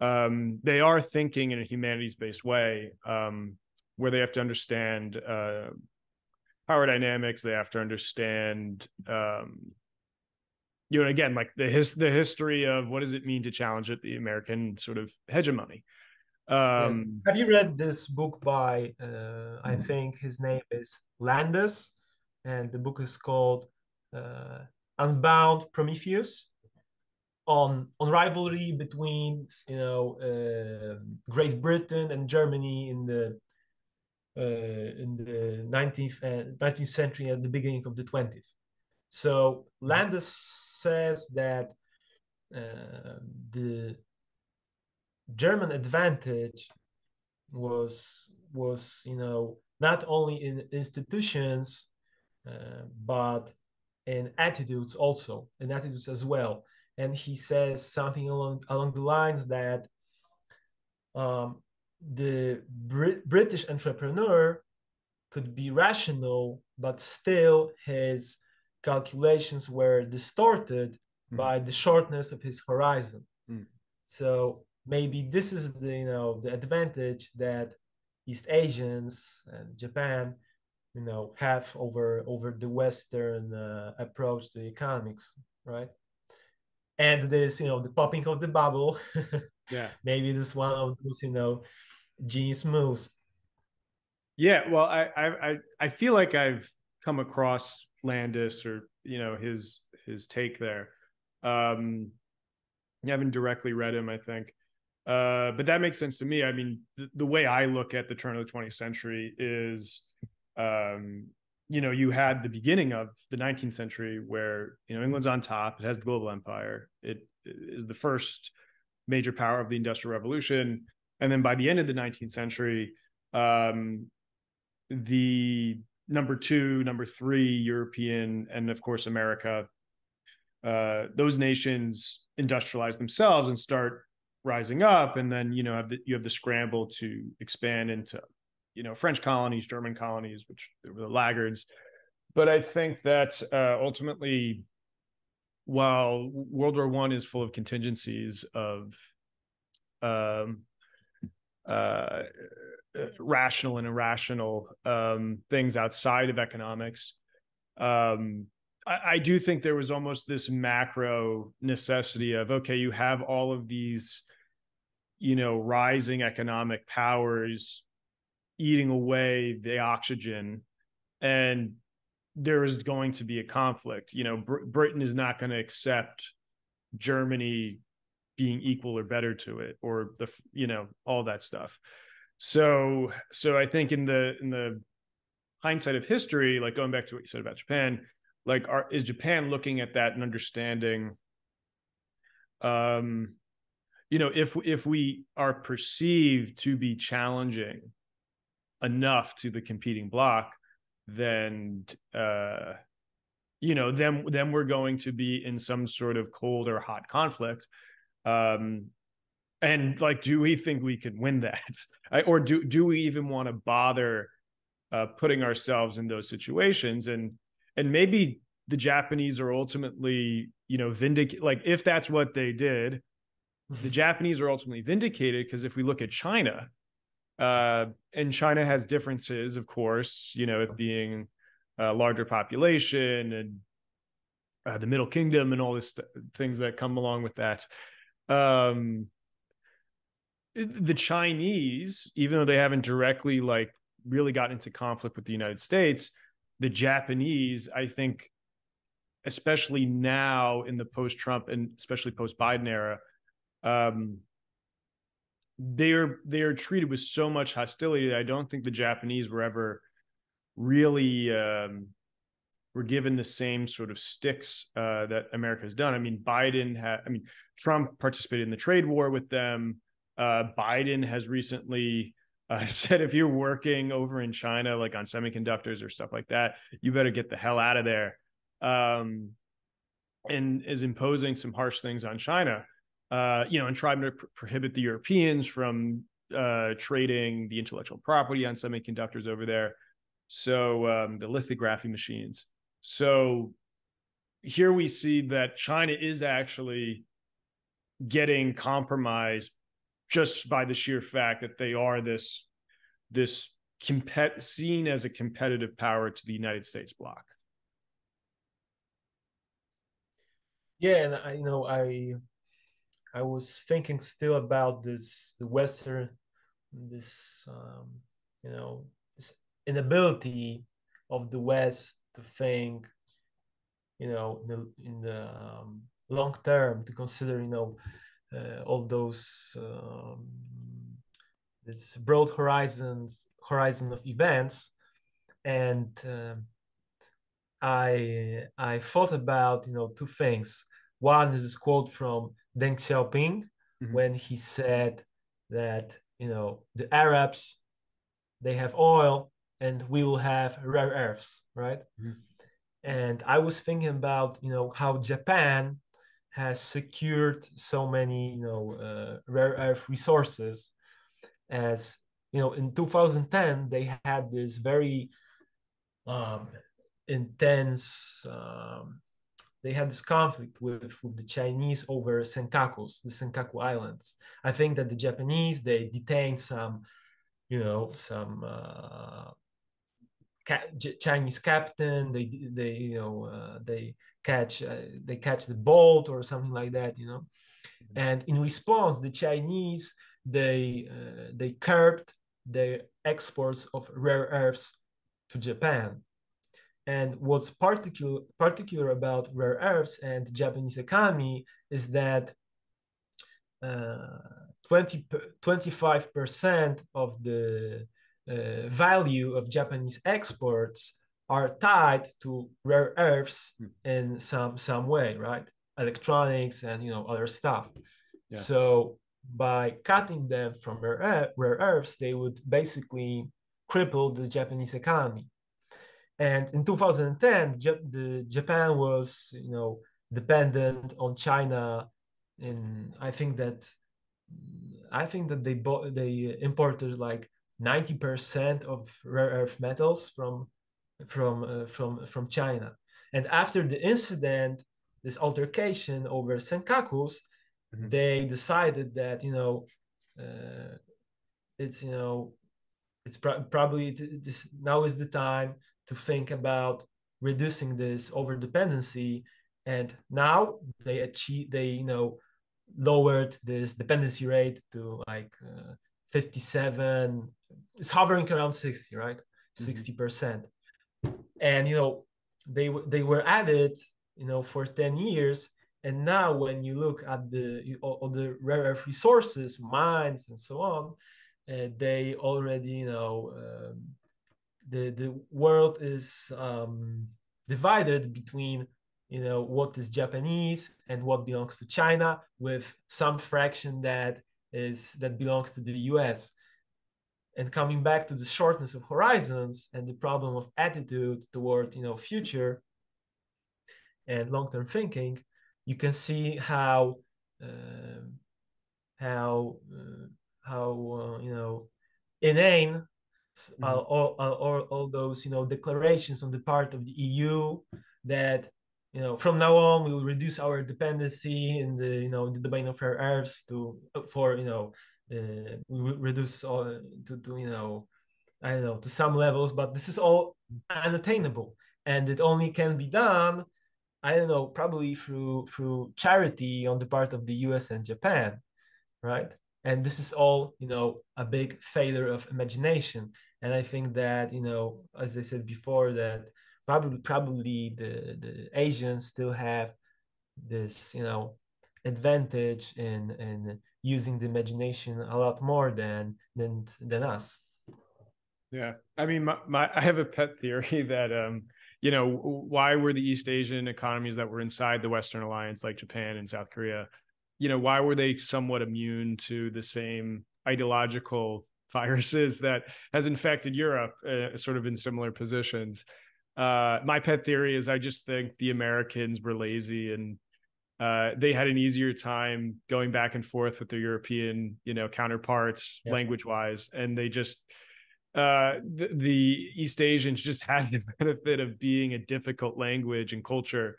Um, they are thinking in a humanities based way um, where they have to understand uh, power dynamics. They have to understand um, you know again like the his the history of what does it mean to challenge it the american sort of hegemony. Um have you read this book by uh, i think his name is Landes and the book is called uh, unbound prometheus on on rivalry between you know uh, great britain and germany in the uh, in the 19th 19th uh, century and the beginning of the 20th so Landes says that uh, the German advantage was was you know not only in institutions uh, but in attitudes also in attitudes as well. And he says something along along the lines that um, the Br- British entrepreneur could be rational but still his calculations were distorted mm. by the shortness of his horizon. Mm. So maybe this is the you know the advantage that East Asians and Japan you know have over over the Western uh, approach to economics, right? And this you know the popping of the bubble, *laughs* yeah, maybe this one of those you know genius moves. Yeah, well, I I I feel like I've come across Landes or you know his his take there. Um, I haven't directly read him, I think, uh, but that makes sense to me. I mean, the, the way I look at the turn of the 20th century is, um, you know, you had the beginning of the 19th century where you know England's on top. It has the global empire. It is the first major power of the Industrial Revolution, and then by the end of the 19th century, um, the number two, number three, European, and of course America. Uh, those nations industrialize themselves and start rising up, and then you know have the, you have the scramble to expand into you know French colonies, German colonies, which were the laggards. But I think that uh, ultimately, while World War One is full of contingencies of um, uh, rational and irrational um, things outside of economics. Um, I, I, do think there was almost this macro necessity of okay, you have all of these, you know, rising economic powers eating away the oxygen, and there is going to be a conflict. You know, Br- Britain is not going to accept Germany being equal or better to it, or the you know all that stuff. So so i think in the in the hindsight of history, like going back to what you said about Japan, like are is Japan looking at that and understanding um you know if if we are perceived to be challenging enough to the competing bloc then uh you know then then we're going to be in some sort of cold or hot conflict um and like do we think we could win that? *laughs* Or do do we even want to bother uh putting ourselves in those situations? And and maybe the japanese are ultimately you know vindicate like if that's what they did the *laughs* japanese are ultimately vindicated because if we look at china uh and china has differences of course you know it being a larger population and uh, the middle kingdom and all these things that come along with that um the chinese even though they haven't directly like really gotten into conflict with the united states the japanese i think especially now in the post Trump and especially post Biden era, um, they're they're treated with so much hostility that I don't think the Japanese were ever really um, were given the same sort of sticks uh, that America has done. I mean, Biden had, I mean, Trump participated in the trade war with them. Uh, Biden has recently *laughs* uh, said if you're working over in China, like on semiconductors or stuff like that, you better get the hell out of there um, and is imposing some harsh things on China, uh, you know, and trying to pr- prohibit the Europeans from uh, trading the intellectual property on semiconductors over there. So um, the lithography machines. So here we see that China is actually getting compromised just by the sheer fact that they are this this compet seen as a competitive power to the United States bloc. yeah and i you know i i was thinking still about this the western this um, you know this inability of the west to think you know in the, in the um, long term to consider you know uh, all those um, this broad horizons horizon of events and uh, I I thought about you know two things. One is this quote from Deng Xiaoping mm-hmm. when he said that you know the Arabs they have oil and we will have rare earths, right? Mm-hmm. And I was thinking about you know how Japan has secured so many you know uh, rare earth resources as you know in 2010 they had this very um, intense um, they had this conflict with, with the Chinese over Senkakus, the Senkaku Islands. I think that the Japanese they detained some, you know, some uh, ca- Chinese captain. They they you know uh, they catch uh, they catch the boat or something like that, you know. Mm-hmm. And in response, the Chinese they uh, they curbed their exports of rare earths to Japan and what's particular particular about rare earths and Japanese economy is that uh, 20 25% of the uh, value of Japanese exports are tied to rare earths hmm. in some some way, right? Electronics and you know other stuff. Yeah. So by cutting them from rare, rare earths, they would basically cripple the Japanese economy. And in 2010, the Japan was, you know, dependent on China. And I think that I think that they bought they imported like 90% of rare earth metals from from uh, from from China. And after the incident, this altercation over senkakus, mm-hmm. they decided that you know uh, it's you know it's pro- probably this now is the time to think about reducing this over dependency and now they achieve they you know lowered this dependency rate to like uh, 57 it's hovering around 60 right? Mm-hmm. 60 percent. And you know they they were added you know for 10 years. And now when you look at the all, the rare earth resources mines and so on uh, they already you know um, the the world is um, divided between you know what is Japanese and what belongs to China, with some fraction that is that belongs to the U.S. And coming back to the shortness of horizons and the problem of attitude toward you know future and long-term thinking, you can see how uh, how uh, how uh, you know inane mm-hmm. all, all, all, all those you know declarations on the part of the EU that you know from now on we will reduce our dependency in the you know the domain of rare earths to for you know uh, we will reduce all to, to you know I don't know to some levels, but this is all unattainable, and it only can be done I don't know, probably through through charity on the part of the US and Japan, right? And this is all, you know, a big failure of imagination. And I think that, you know, as I said before, that probably probably the the Asians still have this, you know, advantage in in using the imagination a lot more than than than us. Yeah, I mean, my, my I have a pet theory *laughs* that um you know, why were the East Asian economies that were inside the Western alliance, like Japan and South Korea, you know, why were they somewhat immune to the same ideological *laughs* viruses that has infected Europe, uh, sort of in similar positions? Uh, my pet theory is I just think the Americans were lazy and uh, they had an easier time going back and forth with their European, you know, counterparts, yeah. language wise, and they just uh, the, the, East Asians just *laughs* had the benefit of being a difficult language and culture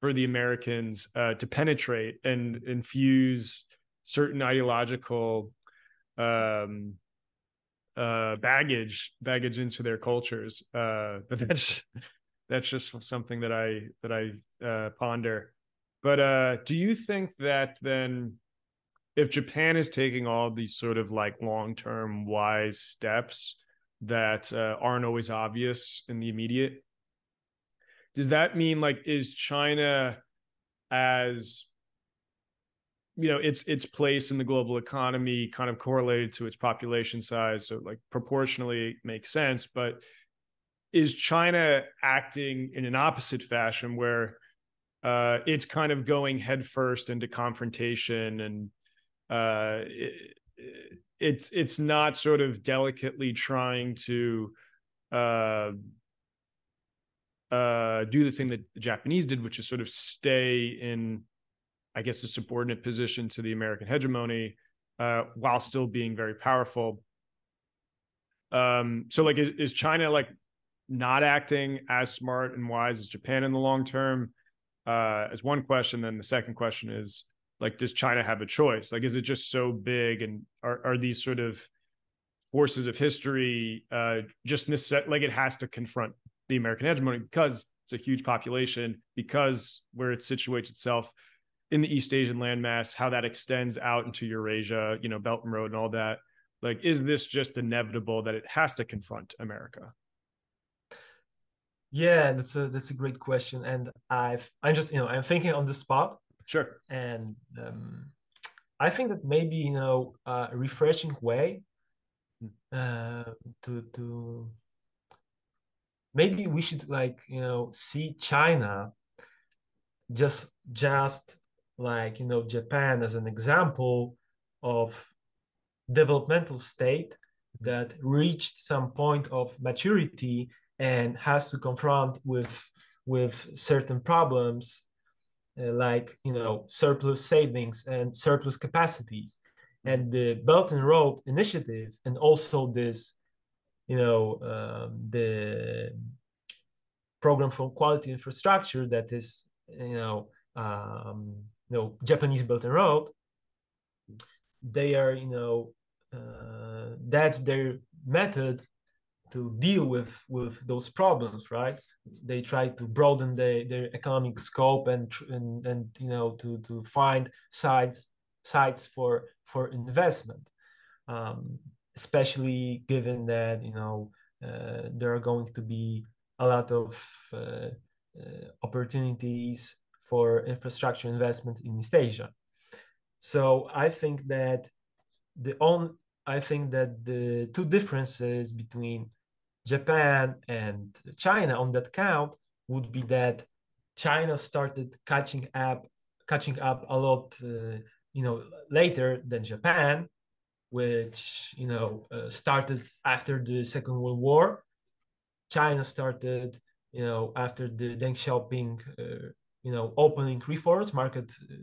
for the Americans uh, to penetrate and infuse certain ideological um, uh, baggage baggage into their cultures. Uh, *laughs* but that's that's just something that I that I uh, ponder. But uh, do you think that then? If Japan is taking all these sort of like long term wise steps, that uh, aren't always obvious in the immediate. Does that mean like is China as you know its its place in the global economy kind of correlated to its population size so like proportionally makes sense but is China acting in an opposite fashion where uh, it's kind of going headfirst into confrontation and uh, it, it's it's not sort of delicately trying to uh, uh, do the thing that the Japanese did, which is sort of stay in, I guess, a subordinate position to the American hegemony uh, while still being very powerful. Um, so, like, is, is China like not acting as smart and wise as Japan in the long term? Uh, as one question. Then the second question is, like does china have a choice like is it just so big and are, are these sort of forces of history uh just necess- like it has to confront the american hegemony because it's a huge population because where it situates itself in the east asian landmass how that extends out into eurasia you know belt and road and all that. Like is this just inevitable that it has to confront america? Yeah that's a that's a great question. And i've i'm just you know i'm thinking on the spot. Sure. And um, I think that maybe you know a refreshing way uh, to to maybe we should like you know see China just just like you know Japan as an example of developmental state that reached some point of maturity and has to confront with with certain problems uh, like you know surplus savings and surplus capacities. And the belt and road initiative and also this you know um, the program for quality infrastructure that is you know um, you know japanese belt and road they are you know uh, that's their method to deal with with those problems right? They try to broaden their, their economic scope and, and and you know to to find sites sites for for investment. Um, especially given that you know uh, there are going to be a lot of uh, uh, opportunities for infrastructure investment in East Asia. So I think that the on I think that the two differences between Japan and China on that count would be that China started catching up catching up a lot uh, you know later than Japan which you know uh, started after the second world war China started you know after the Deng Xiaoping uh, you know opening reforms market uh,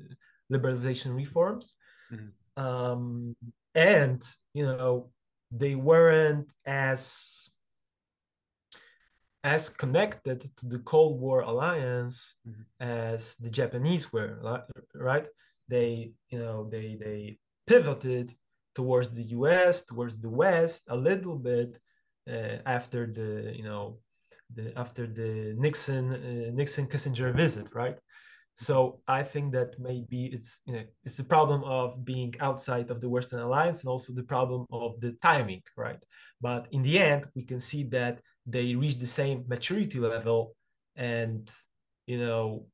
liberalization reforms mm-hmm. um, and you know they weren't as as connected to the Cold War alliance mm-hmm. as the Japanese were, right? They, you know, they they pivoted towards the U.S., towards the West a little bit uh, after the, you know, the after the Nixon uh, Nixon Kissinger visit, right? So I think that maybe it's you know it's the problem of being outside of the Western alliance and also the problem of the timing, right? But in the end, we can see that they reach the same maturity level and you know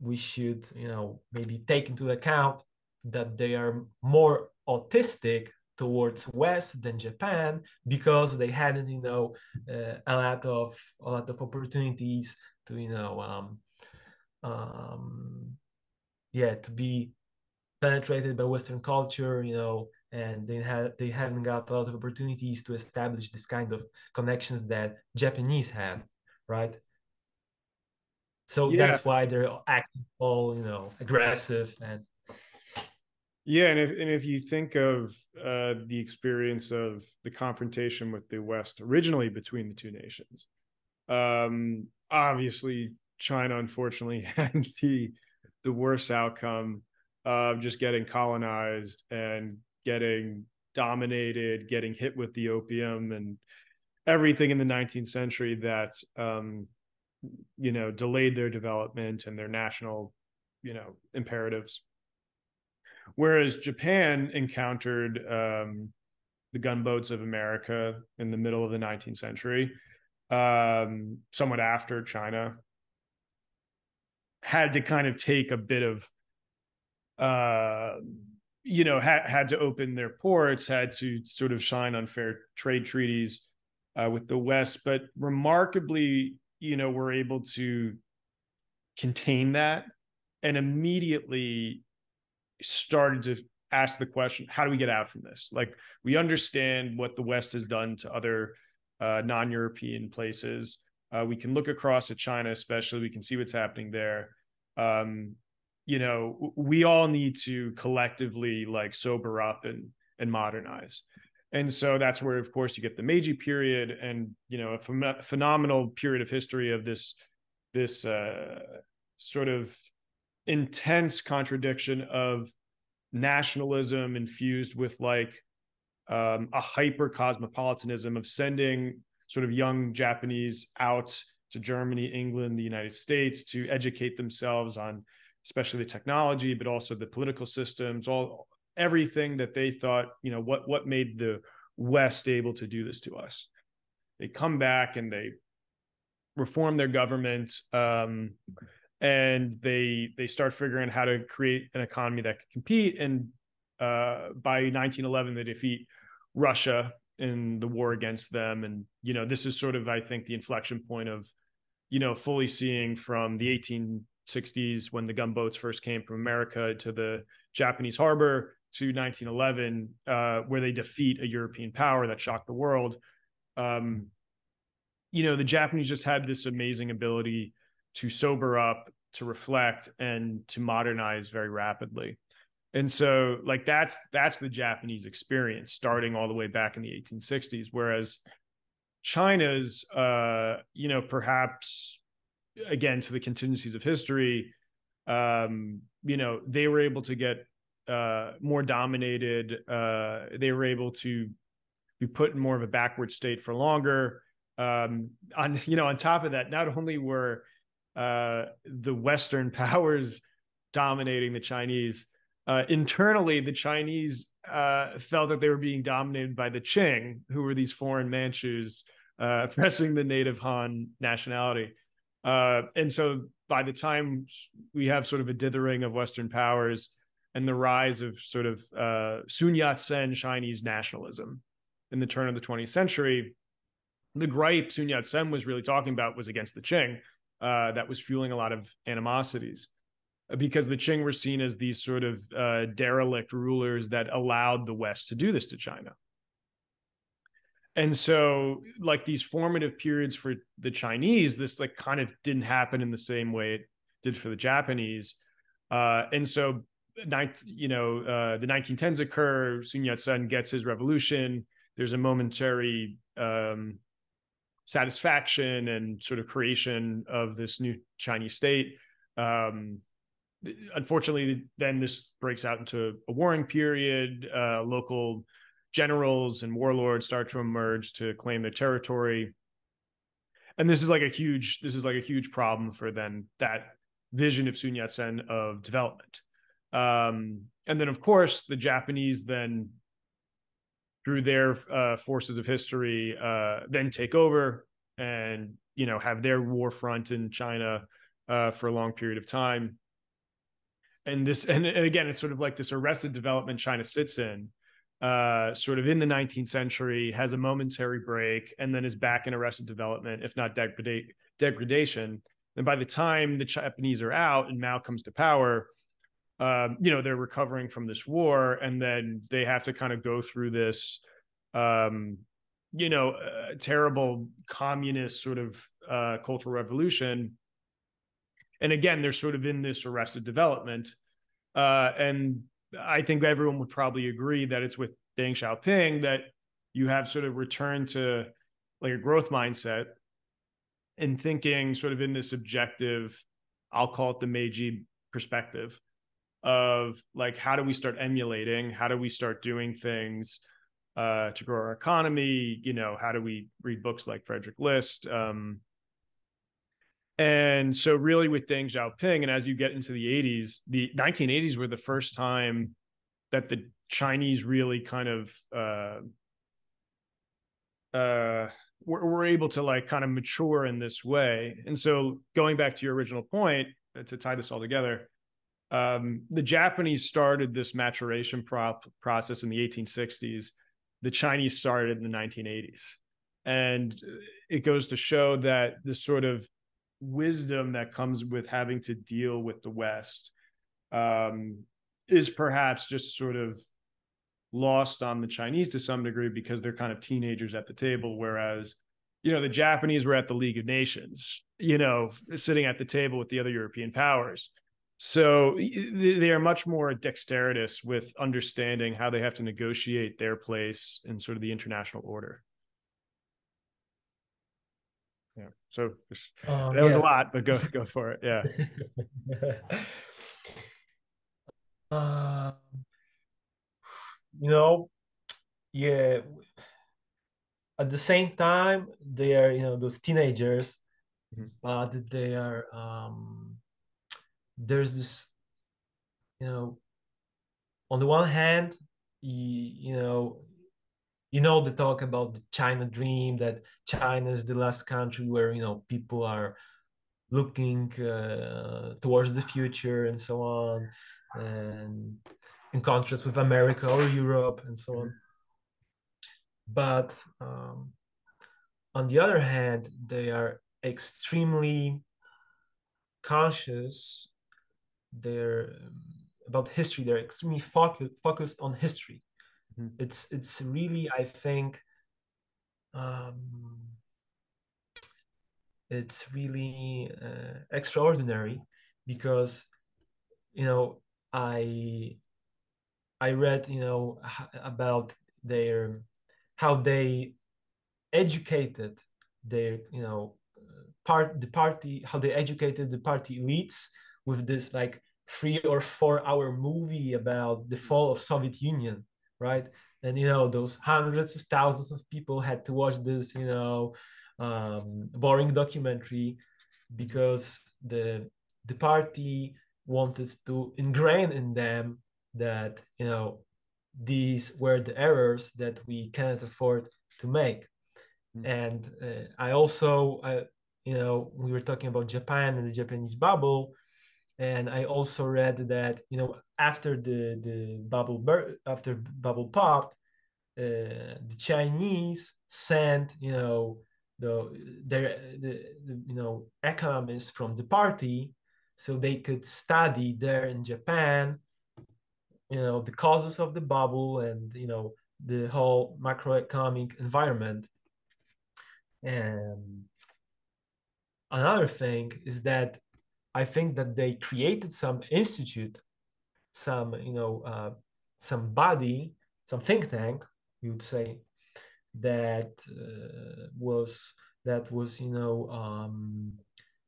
we should you know maybe take into account that they are more autistic towards west than japan because they hadn't you know uh, a lot of a lot of opportunities to you know um um yeah to be penetrated by western culture you know and they had they haven't got a lot of opportunities to establish this kind of connections that Japanese had, right? So yeah. that's why they're acting all you know aggressive and yeah, and if and if you think of uh, the experience of the confrontation with the West originally between the two nations, um, obviously China unfortunately *laughs* had the the worst outcome of just getting colonized and getting dominated, getting hit with the opium and everything in the 19th century that um, you know delayed their development and their national you know imperatives. Whereas Japan encountered um, the gunboats of America in the middle of the 19th century, um, somewhat after China, had to kind of take a bit of uh, you know, had had to open their ports, had to sort of shine on fair trade treaties uh, with the West, but remarkably, you know, were able to contain that and immediately started to ask the question how do we get out from this? Like we understand what the west has done to other uh, non-european places. Uh, we can look across at china especially. We can see what's happening there. Um, you know we all need to collectively like sober up and and modernize. And so that's where of course you get the meiji period and you know a ph- phenomenal period of history of this this uh, sort of intense contradiction of nationalism infused with like um, a hyper cosmopolitanism of sending sort of young Japanese out to Germany, England, the United States to educate themselves on especially the technology, but also the political systems, all everything that they thought, you know, what what made the West able to do this to us. They come back and they reform their government, um, and they they start figuring out how to create an economy that can compete. And uh, by 1911, they defeat Russia in the war against them. And you know, this is sort of, I think, the inflection point of you know fully seeing from the 1860s when the gunboats first came from America to the Japanese harbor to 1911, uh, where they defeat a European power that shocked the world. Um, you know, the Japanese just had this amazing ability to sober up, to reflect, and to modernize very rapidly. And so, like that's that's the Japanese experience, starting all the way back in the 1860s. Whereas China's, uh, you know, perhaps again to the contingencies of history um you know they were able to get uh more dominated uh they were able to be put in more of a backward state for longer um on *laughs* you know on top of that not only were uh the western *laughs* powers dominating the chinese. Uh internally the chinese uh felt that they were being dominated by the qing who were these foreign manchus uh *laughs* pressing the native han nationality. Uh, and so by the time we have sort of a dithering of Western powers and the rise of sort of uh, Sun Yat sen Chinese nationalism in the turn of the 20th century, the gripe Sun Yat sen was really talking about was against the Qing, uh, that was fueling a lot of animosities because the Qing were seen as these sort of uh, derelict rulers that allowed the West to do this to China. And so, like these formative periods for the Chinese, this like kind of didn't happen in the same way it did for the Japanese. Uh, and so, you know, uh, the 1910s occur. Sun Yat Sen gets his revolution. There's a momentary um, satisfaction and sort of creation of this new Chinese state. Um, unfortunately, then this breaks out into a warring period. Uh, local generals and warlords start to emerge to claim their territory, and this is like a huge this is like a huge problem for then that vision of Sun Yat Sen of development. Um, and then, of course, the Japanese then, through their uh, forces of history, uh, then take over and you know have their war front in China uh, for a long period of time. And this *laughs* and, and again it's sort of like this arrested development china sits in uh, sort of in the 19th century has a momentary break and then is back in arrested development if not degrada- degradation. And by the time the japanese are out and mao comes to power um, you know they're recovering from this war and then they have to kind of go through this um, you know uh, terrible communist sort of uh, cultural revolution and again, they're sort of in this arrested development. Uh, and I think everyone would probably agree that it's with Deng Xiaoping that you have sort of returned to like a growth mindset and thinking sort of in this objective, I'll call it the Meiji perspective of like, how do we start emulating? How do we start doing things uh, to grow our economy? You know, how do we read books like Frederick List? Um, and so, really, with Deng Xiaoping, and as you get into the 80s, the 1980s were the first time that the Chinese really kind of uh, uh, were, able to like kind of mature in this way. And so, going back to your original point, uh, to tie this all together, um, the Japanese started this maturation process in the 1860s. The Chinese started in the 1980s. And it goes to show that this sort of wisdom that comes with having to deal with the West um, is perhaps just sort of lost on the Chinese to some degree because they're kind of teenagers at the table, whereas you know the Japanese were at the League of Nations, you know, sitting at the table with the other European powers. So they are much more dexterous with understanding how they have to negotiate their place in sort of the international order yeah so um, that was yeah. a lot but go *laughs* go for it yeah uh, *laughs* you know yeah at the same time they are you know those teenagers mm-hmm. but they are um there's this you know on the one hand you, you know you know the talk about the china dream that china is the last country where you know people are looking uh, towards the future and so on and in contrast with america or europe and so on. But um, on the other hand they are extremely conscious they're um, about history they're extremely focused focused on history Mm-hmm. It's it's really I think um, it's really uh, extraordinary because you know I I read you know about their how they educated their you know part the party how they educated the party elites with this like three or four hour movie about the fall of Soviet Union right? And you know, those hundreds of thousands of people had to watch this, you know, um, boring documentary because the the party wanted to ingrain in them that you know these were the errors that we cannot afford to make. Mm-hmm. And uh, I also, uh, you know, we were talking about Japan and the Japanese bubble and I also read that you know after the the bubble bur- after bubble popped, uh, the Chinese sent you know the their the, the, you know economists from the party so they could study there in Japan you know the causes of the bubble and you know the whole macroeconomic environment. And another thing is that I think that they created some institute some you know uh, some body some think tank you would say that uh, was that was you know um,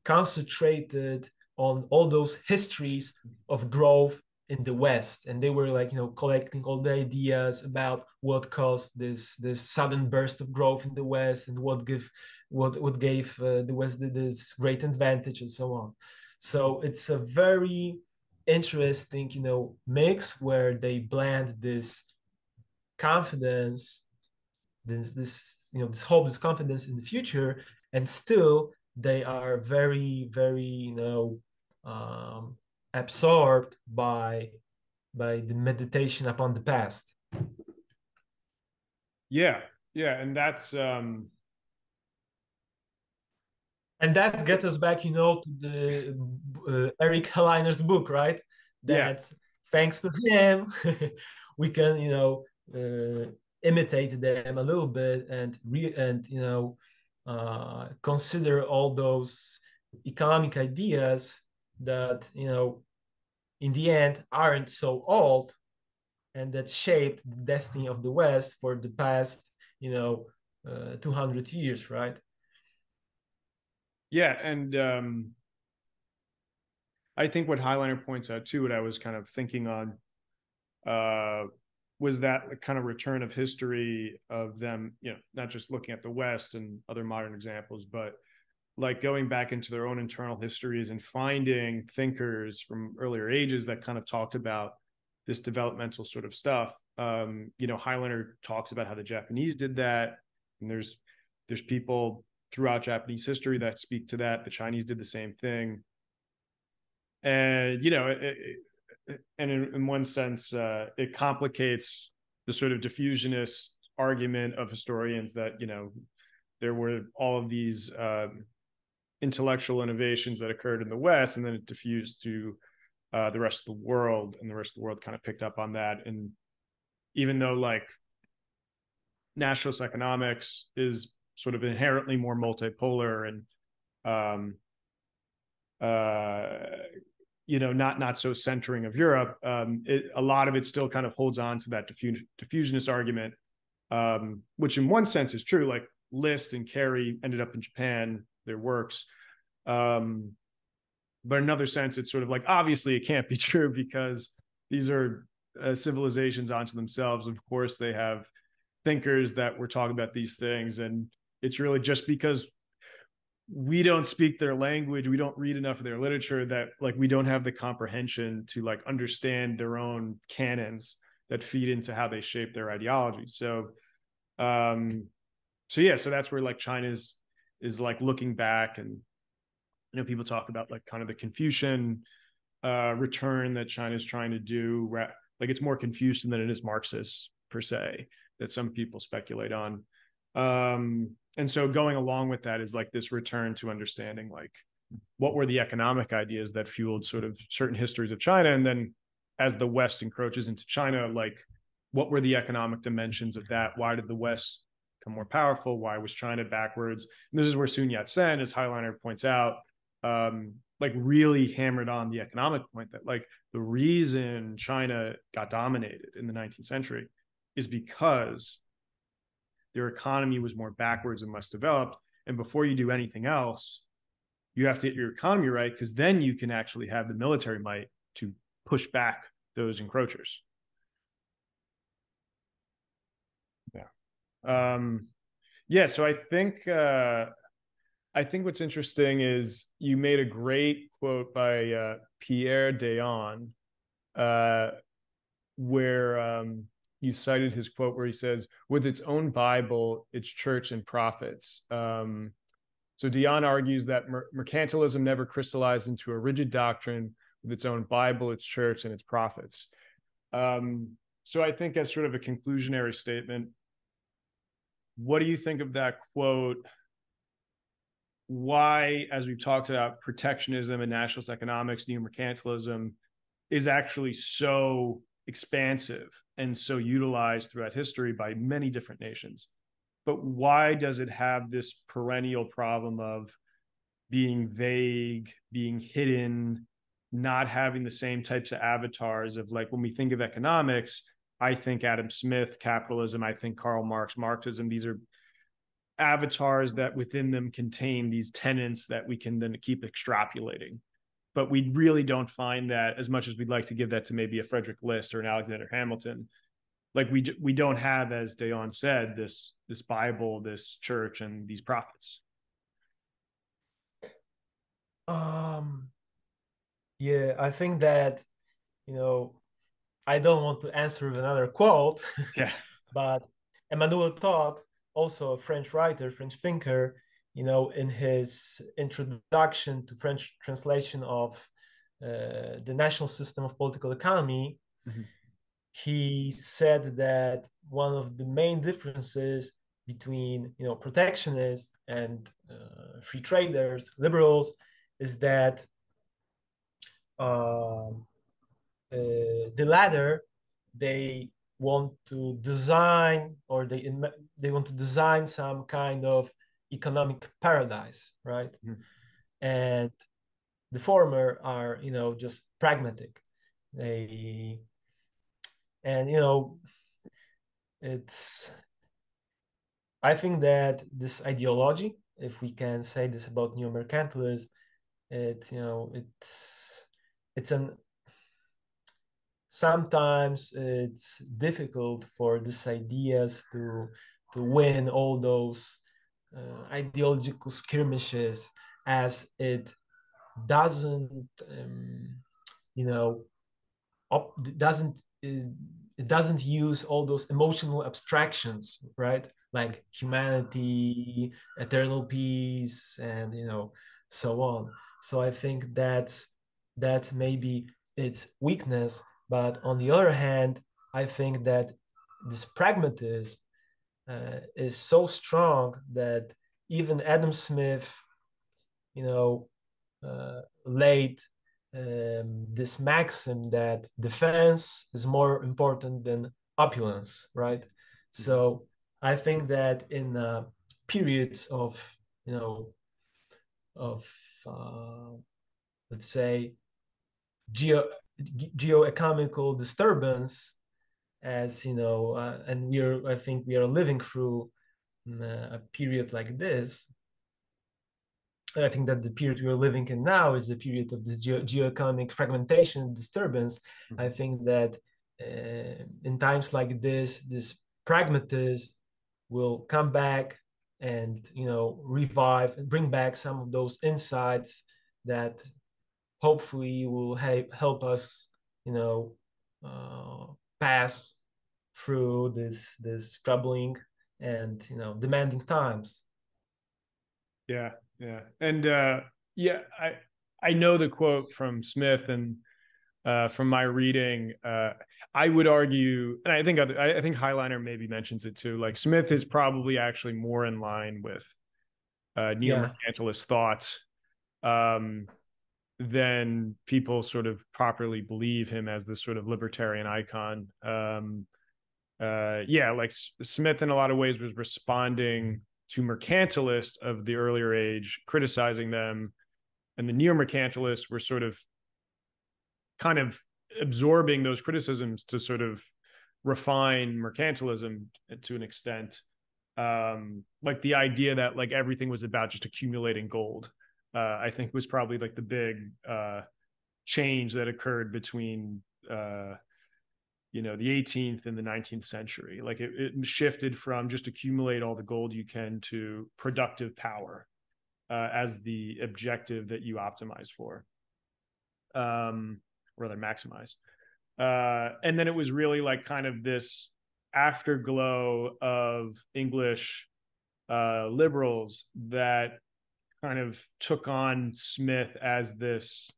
concentrated on all those histories of growth in the west. And they were like you know collecting all the ideas about what caused this this sudden burst of growth in the west and what give what what gave uh, the west this great advantage and so on so it's a very interesting you know mix where they blend this confidence this this you know this hope this confidence in the future and still they are very very you know um, absorbed by by the meditation upon the past. Yeah yeah and that's um and that gets us back you know to the uh, eric helleiner's book right that yeah. thanks to him *laughs* we can you know uh, imitate them a little bit and re and you know uh, consider all those economic ideas that you know in the end aren't so old and that shaped the destiny of the west for the past you know uh, 200 years right yeah and um i think what Helleiner points out too what i was kind of thinking on uh was that kind of return of history of them, you know, not just looking at the West and other modern examples, but like going back into their own internal histories and finding thinkers from earlier ages that kind of talked about this developmental sort of stuff. Um, you know, Helleiner talks about how the Japanese did that, and there's there's people throughout Japanese history that speak to that. The Chinese did the same thing, and you know, it, and in, in one sense, uh, it complicates the sort of diffusionist argument of historians that you know there were all of these um, intellectual innovations that occurred in the West, and then it diffused to uh, the rest of the world, and the rest of the world kind of picked up on that. And even though like nationalist economics is sort of inherently more multipolar and um, uh, you know not not so centering of Europe, um, it, a lot of it still kind of holds on to that diffusionist argument, um, which in one sense is true. Like List and Carey ended up in Japan, their works. Um, but in another sense, it's sort of like obviously it can't be *laughs* true because these are uh, civilizations onto themselves. Of course, they have thinkers that were talking about these things, and it's really just because we don't speak their language we don't read enough of their literature that like we don't have the comprehension to like understand their own canons that feed into how they shape their ideology. So um so yeah so that's where like china's is like looking back and you know people talk about like kind of the confucian uh return that china's trying to do like it's more confucian than it is marxist per se that some people speculate on um and so going along with that is like this return to understanding like what were the economic ideas that fueled sort of certain histories of china? And then as the west encroaches into china like what were the economic dimensions of that? Why did the west become more powerful? Why was china backwards? And this is where sun yat-sen as Helleiner points out um, like really hammered on the economic point that like the reason china got dominated in the 19th century is because their economy was more backwards and less developed. And before you do anything else, you have to get your economy right because then you can actually have the military might to push back those encroachers. Yeah. Um, yeah. So I think uh, I think what's interesting is you made a great quote by uh, Pierre Deyon, uh, where um, you cited his quote where he says, "With its own Bible, its church and prophets." Um, so Deyon argues that mer- mercantilism never crystallized into a rigid doctrine with its own Bible, its church, and its prophets. Um, so I think as sort of a conclusionary statement, what do you think of that quote? why, as we've talked about, protectionism and nationalist economics, neo mercantilism is actually so expansive and so utilized throughout history by many different nations. But why does it have this perennial problem of being vague, being hidden, not having the same types of avatars of like when we think of economics, I think Adam Smith, capitalism, I think Karl Marx, Marxism, these are avatars that within them contain these tenets that we can then keep extrapolating. But we really don't find that as much as we'd like to give that to maybe a Frederick List or an Alexander Hamilton. Like we we don't have, as Deyon said, this this Bible, this church, and these prophets. Um, yeah, I think that you know I don't want to answer with another quote. Yeah. *laughs* but Emmanuel Todd also a French writer, French thinker, you know, in his introduction to French translation of uh, the national system of political economy, mm-hmm. he said that one of the main differences between you know protectionists and uh, free traders, liberals, is that uh, uh the latter they want to design or they they want to design some kind of economic paradise right mm-hmm. and the former are you know just pragmatic they and you know it's i think that this ideology if we can say this about neo mercantilism it's you know it's it's an sometimes it's difficult for these ideas to to win all those uh, ideological skirmishes as it doesn't um, you know op- doesn't it, it doesn't use all those emotional abstractions right? Like humanity eternal peace and you know so on. So i think that's that's maybe its weakness. But on the other hand, I think that this pragmatism uh, is so strong that even Adam Smith, you know, uh, laid um, this maxim that defense is more important than opulence, right? Mm-hmm. So I think that in uh, periods of, you know, of uh, let's say geo geoeconomical disturbance as you know uh, and we're i think we are living through mm, uh, a period like this and i think that the period we're living in now is the period of this geo- geoeconomic fragmentation disturbance mm-hmm. i think that uh, in times like this this pragmatism will come back and you know revive and bring back some of those insights that hopefully will help help us, you know, uh, pass through this this troubling and you know demanding times. Yeah, yeah, and uh, yeah, I I know the quote from Smith and. Uh, from my reading, uh, I would argue, and I think other, I think Helleiner maybe mentions it too. Like Smith is probably actually more in line with uh, neo-mercantilist yeah. thoughts. Um, then people sort of properly believe him as this sort of libertarian icon. Um, uh, yeah, like Smith in a lot of ways was responding to mercantilists of the earlier age, criticizing them, and the neo-mercantilists were sort of kind of absorbing those criticisms to sort of refine mercantilism to an extent. Um, like the idea that like everything was about just accumulating gold uh, I think was probably like the big uh, change that occurred between uh, you know the 18th and the 19th century. Like it, it, shifted from just accumulate all the gold you can to productive power uh, as the objective that you optimize for, um, rather maximize. Uh, and then it was really like kind of this afterglow of English uh, liberals that kind of took on Smith as this,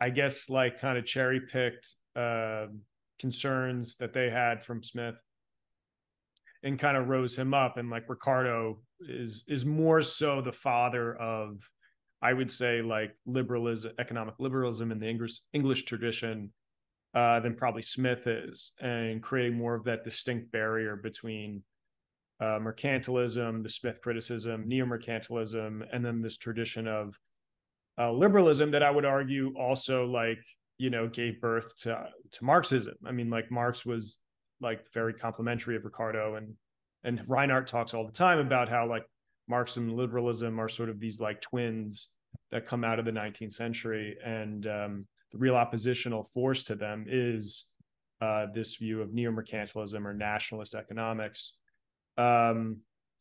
I guess, like kind of cherry picked uh, concerns that they had from Smith and kind of rose him up. And like Ricardo is is more so the father of, I would say, like liberalism, economic liberalism in the English English tradition, uh, than probably Smith is, and creating more of that distinct barrier between uh, mercantilism, the Smith criticism, neo mercantilism, and then this tradition of uh, liberalism that I would argue also like you know gave birth to to Marxism. I mean, like Marx was like very complimentary of Ricardo and and Reinert talks all the time about how like Marxism and liberalism are sort of these like twins that come out of the 19th century and um, the real oppositional force to them is uh, this view of neo-mercantilism or nationalist economics um,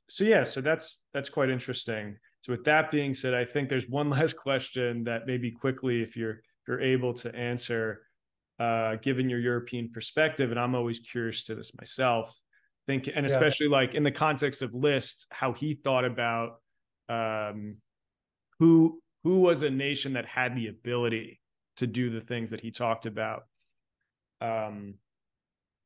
so yeah so that's that's quite interesting so with that being said i think there's one *laughs* last question that maybe quickly if you're if you're able to answer uh, given your European perspective, and I'm always curious to this myself. Think, and especially yeah. like in the context of List, how he thought about um, who who was a nation that had the ability to do the things that he talked about, um,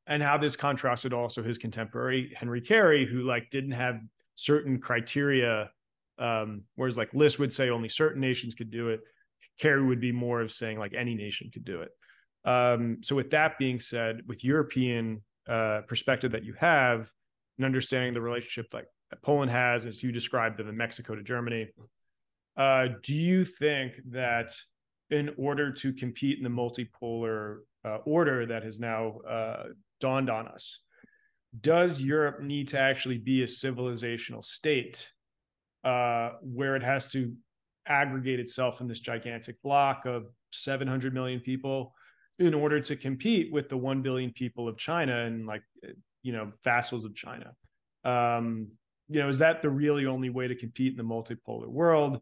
and how this contrasted also his contemporary Henry Carey, who like didn't have certain criteria, um, whereas like List would say only certain nations could do it. Carey would be more of saying like any nation could do it. Um, so with that being said, with European uh, perspective that you have and understanding the relationship like Poland has, as you described in Mexico to Germany, uh, do you think that in order to compete in the multipolar uh, order that has now uh, dawned on us, does Europe need to actually be a civilizational state uh, where it has to aggregate itself in this gigantic block of 700 million people in order to compete with the 1 billion people of China and like you know vassals of China. Um, you know, is that the really only way to compete in the multipolar world?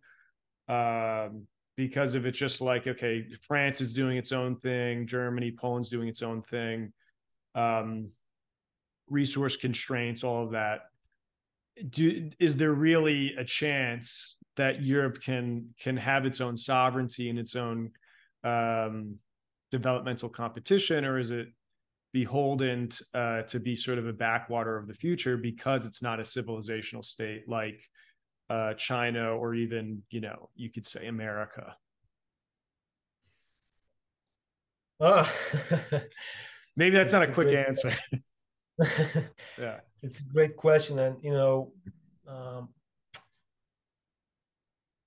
Um, because if it's just like okay, France is doing its own thing, Germany, Poland's doing its own thing, um, resource constraints, all of that. Do, is there really a chance that Europe can can have its own sovereignty and its own um, developmental competition, or is it beholden uh, to be sort of a backwater of the future because it's not a civilizational state like uh, China or even, you know, you could say America? Oh. *laughs* Maybe that's not a quick answer. *laughs* yeah, it's a great question, and you know, um,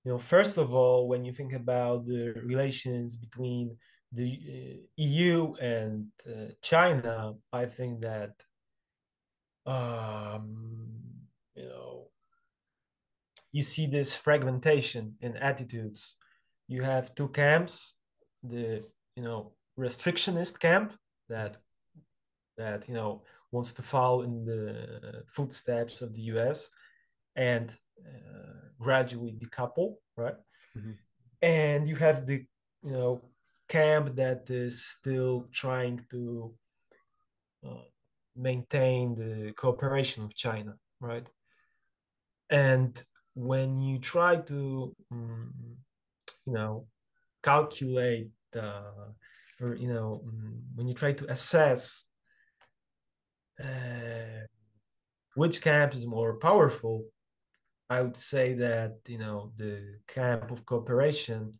you know, first of all, when you think about the relations between the uh, EU and uh, China, I think that um, you know you see this fragmentation in attitudes. You have two camps: the you know restrictionist camp that that you know wants to follow in the footsteps of the U.S. and uh, gradually decouple, right? Mm-hmm. And you have the you know camp that is still trying to uh, maintain the cooperation of China, right? And when you try to, um, you know, calculate, uh, or you know, um, when you try to assess uh, which camp is more powerful, I would say that you know the camp of cooperation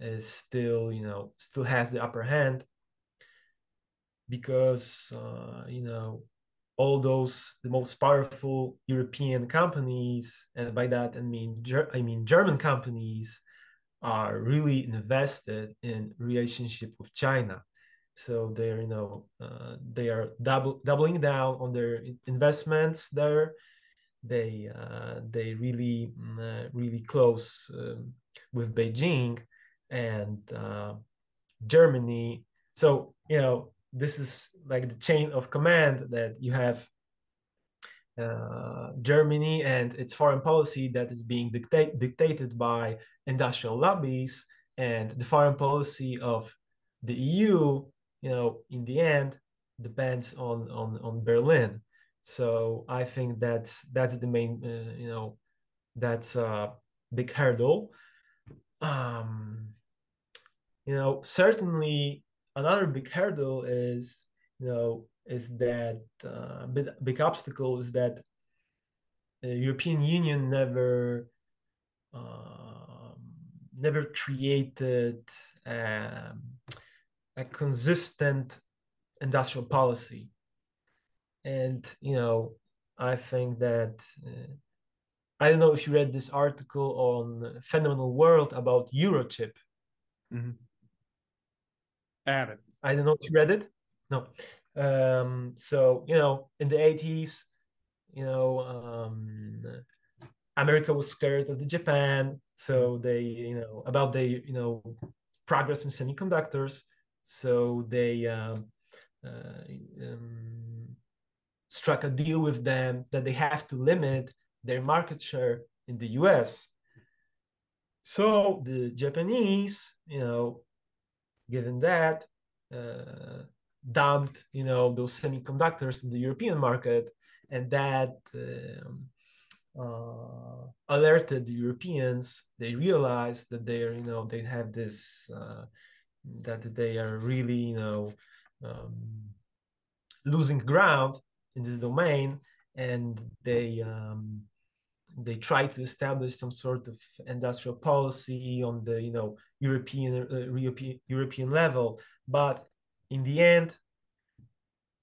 is still you know still has the upper hand because uh, you know all those the most powerful European companies, and by that I mean I mean German companies, are really invested in relationship with China. So they're you know uh, they are double, doubling down on their investments there. They uh, they really mm, uh, really close um, with Beijing, and uh, Germany. So you know this is like the chain of command that you have uh, Germany and its foreign policy that is being dictate, dictated by industrial lobbies and the foreign policy of the EU, you know, in the end depends on on on Berlin. So I think that's that's the main, uh, you know, that's a big hurdle. Um, you know, certainly another big hurdle is, you know, is that uh, big, big obstacle is that the European Union never uh, never created um, a consistent industrial policy, and you know I think that uh, I don't know if you read this article on Phenomenal World about Eurochip. Mm-hmm. I haven't. I don't know if you read it. No. Um, so you know, in the 80s, you know, um, America was scared of the Japan, so mm-hmm. they, you know, about the, you know, progress in semiconductors. So they um, uh, um, struck a deal with them that they have to limit their market share in the US. So the Japanese, you know, given that, uh, dumped, you know, those semiconductors in the European market, and that um, uh, alerted the Europeans. They realized that they're, you know, they have this, uh, that they are really, you know, um, losing ground in this domain, and they um, they try to establish some sort of industrial policy on the you know European uh, European European level, but in the end,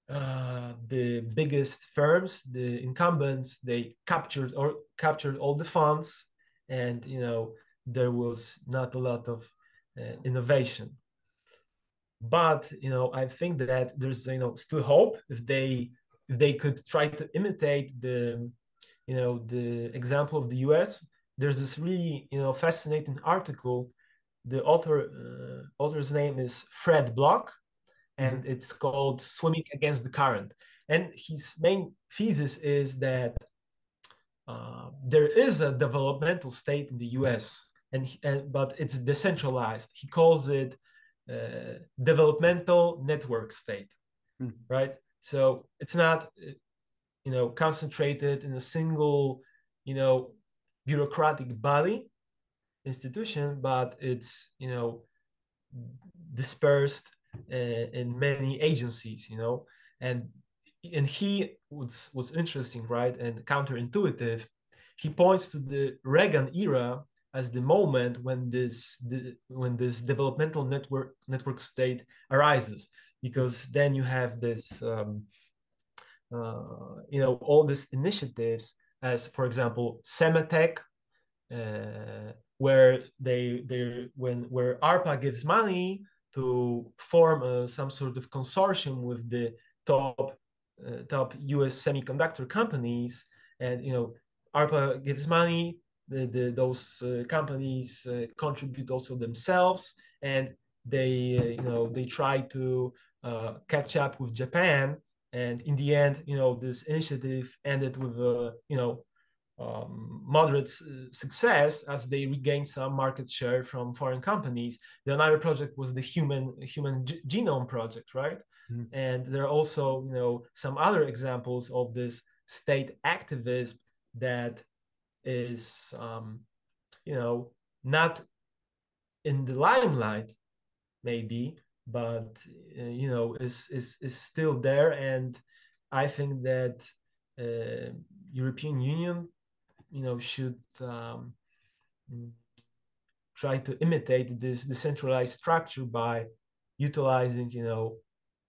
uh, the biggest firms, the incumbents, they captured or captured all the funds, and you know there was not a lot of uh, innovation. But you know, I think that there's you know still hope if they if they could try to imitate the you know the example of the U.S. There's this really you know fascinating article. The author uh, author's name is Fred Block, and mm-hmm. it's called Swimming Against the Current. And his main thesis is that uh, there is a developmental state in the U.S. and, and but it's decentralized. He calls it uh, developmental network state, mm-hmm. right? So it's not, you know, concentrated in a single, you know, bureaucratic body institution, but it's you know dispersed in many agencies, you know, and and he was was interesting, right, and counterintuitive. He points to the Reagan era as the moment when this the, when this developmental network network state arises, because then you have this, um, uh, you know, all these initiatives, as for example, Sematech, uh, where they they when where ARPA gives money to form uh, some sort of consortium with the top uh, top U.S. semiconductor companies, and you know, ARPA gives money. The, the those uh, companies uh, contribute also themselves, and they uh, you know they try to uh, catch up with Japan. And in the end, you know, this initiative ended with a you know um, moderate success as they regained some market share from foreign companies. The another project was the human human genome project, right? Mm. And there are also you know some other examples of this state activism that is um, you know not in the limelight maybe but uh, you know is, is is still there and i think that uh, european union you know should um, try to imitate this decentralized structure by utilizing you know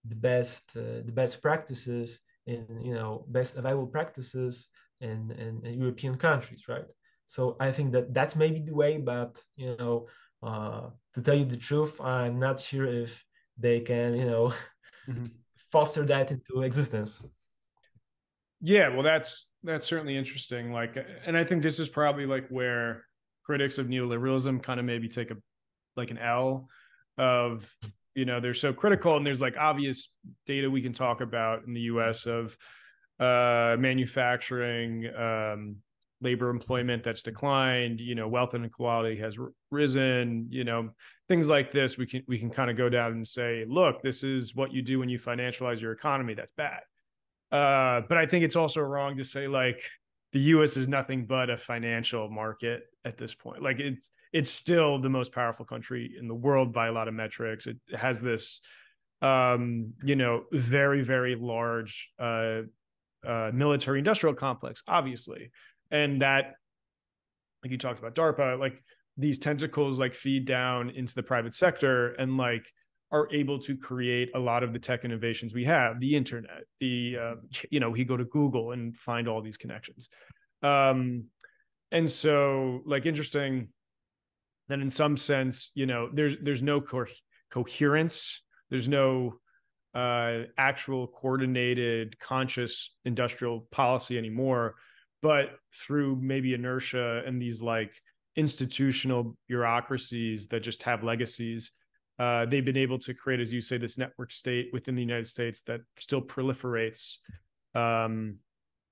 the best uh, the best practices in you know best available practices in, in, in European countries, right? So I think that that's maybe the way, but you know, uh, to tell you the truth, I'm not sure if they can you know *laughs* mm-hmm. foster that into existence. Yeah, well, that's that's certainly interesting. Like, and I think this is probably like where critics of neoliberalism kind of maybe take a like an L of you know they're so critical and there's like obvious data we can talk about in the US of uh manufacturing um labor employment that's declined you know wealth inequality has r- risen you know things like this we can we can kind of go down and say look this is what you do when you financialize your economy that's bad uh, but I think it's also wrong to say like the U.S. is nothing but a financial market at this point. Like it's it's still the most powerful country in the world by a lot of metrics. It has this um, you know, very, very large uh, uh, military industrial complex, obviously. And that, like you talked about DARPA, like these tentacles like feed down into the private sector and like are able to create a lot of the tech innovations we have the internet the uh, *laughs* you know he go to google and find all these connections. Um and so like interesting that in some sense you know there's there's no co- coherence there's no uh, actual coordinated conscious industrial policy anymore but through maybe inertia and these like institutional bureaucracies that just have legacies uh, they've been able to create as you say this network state within the united states that still proliferates um,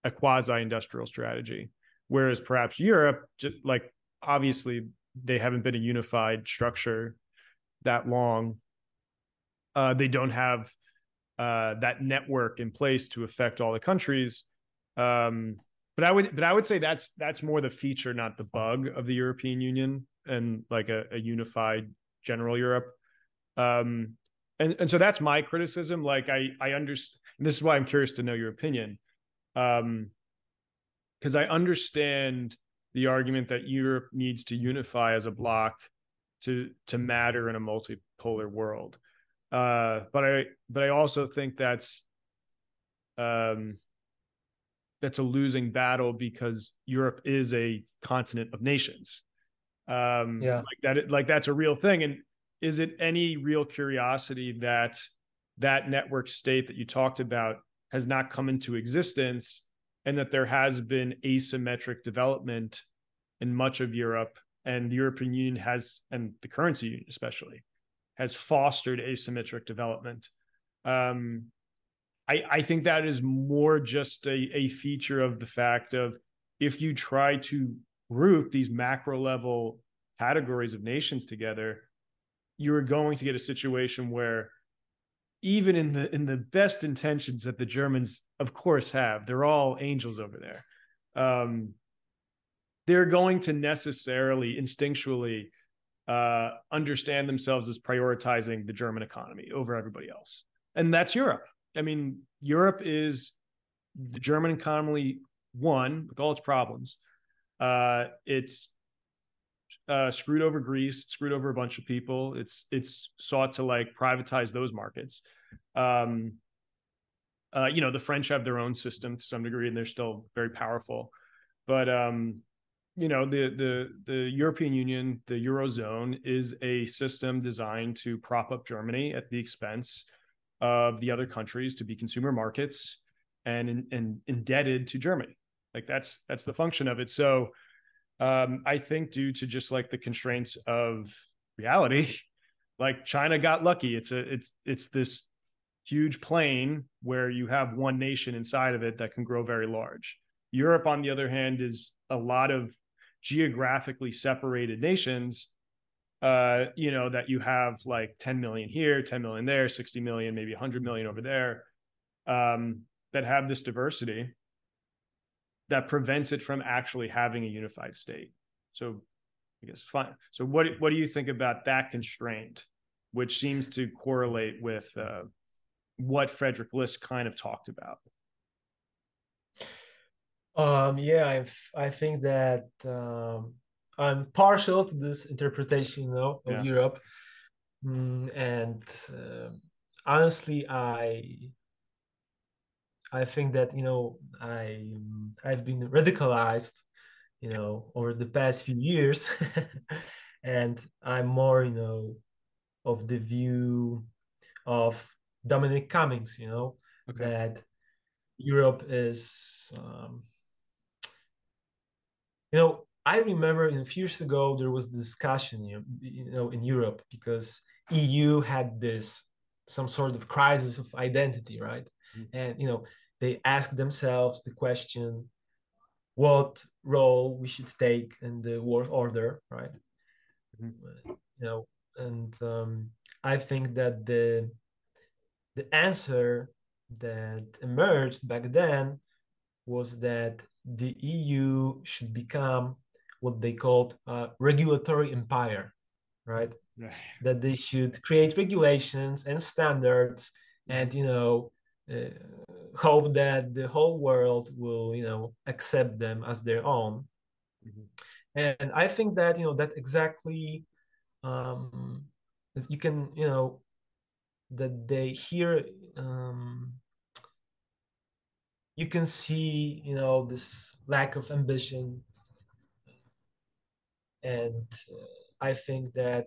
a quasi industrial strategy whereas perhaps europe like obviously they haven't been a unified structure that long uh, they don't have uh, that network in place to affect all the countries. Um, but I would, but I would say that's that's more the feature, not the bug of the European Union and like a, a unified general Europe. Um, and and so that's my criticism. Like I I understand. This is why I'm curious to know your opinion, um, because I understand the argument that Europe needs to unify as a bloc to to matter in a multipolar world. Uh, but I but I also think that's um, that's a losing battle because Europe is a continent of nations. Um, yeah, like that. Like that's a real thing. And is it any real curiosity that that network state that you talked about has not come into existence, and that there has been asymmetric development in much of Europe, and the European Union has, and the currency union especially, has fostered asymmetric development. Um, I, I think that is more just a, a feature of the fact of if you try to group these macro level categories of nations together, you're going to get a situation where even in the in the best intentions that the Germans of course have, they're all angels over there. Um, they're going to necessarily instinctually uh, understand themselves as prioritizing the German economy over everybody else. And that's Europe. I mean, Europe is the German economy, one, with all its problems. Uh, it's uh, screwed over Greece, screwed over a bunch of people. It's it's sought to like privatize those markets. Um, uh, you know, the French have their own system to some degree, and they're still very powerful. But um, you know the the the European Union, the eurozone, is a system designed to prop up Germany at the expense of the other countries to be consumer markets and and indebted to Germany. Like that's that's the function of it. So um, I think due to just like the constraints of reality, *laughs* like China got lucky. It's a it's it's this huge plane where you have one nation inside of it that can grow very large. Europe, on the other hand, is a lot of geographically separated nations uh you know that you have like 10 million here 10 million there 60 million maybe 100 million over there um that have this diversity that prevents it from actually having a unified state. So i guess fine so what what do you think about that constraint which seems to correlate with uh, what frederick list kind of talked about? Um, yeah, I I think that um, I'm partial to this interpretation, you know, of yeah. Europe, mm, and uh, honestly, I I think that you know I I've been radicalized, you know, over the past few years, *laughs* and I'm more, you know, of the view of Dominic Cummings, you know, okay. that Europe is. Um, you know, I remember a few years ago there was discussion, you know, in Europe because EU had this some sort of crisis of identity, right? Mm-hmm. And you know, they ask themselves the question, what role we should take in the world order, right? Mm-hmm. You know, and um, I think that the the answer that emerged back then was that the EU should become what they called a regulatory empire, right? that they should create regulations and standards, and you know, uh, hope that the whole world will you know accept them as their own. Mm-hmm. And I think that you know that exactly um, you can you know that they hear um, you can see you know this lack of ambition and uh, i think that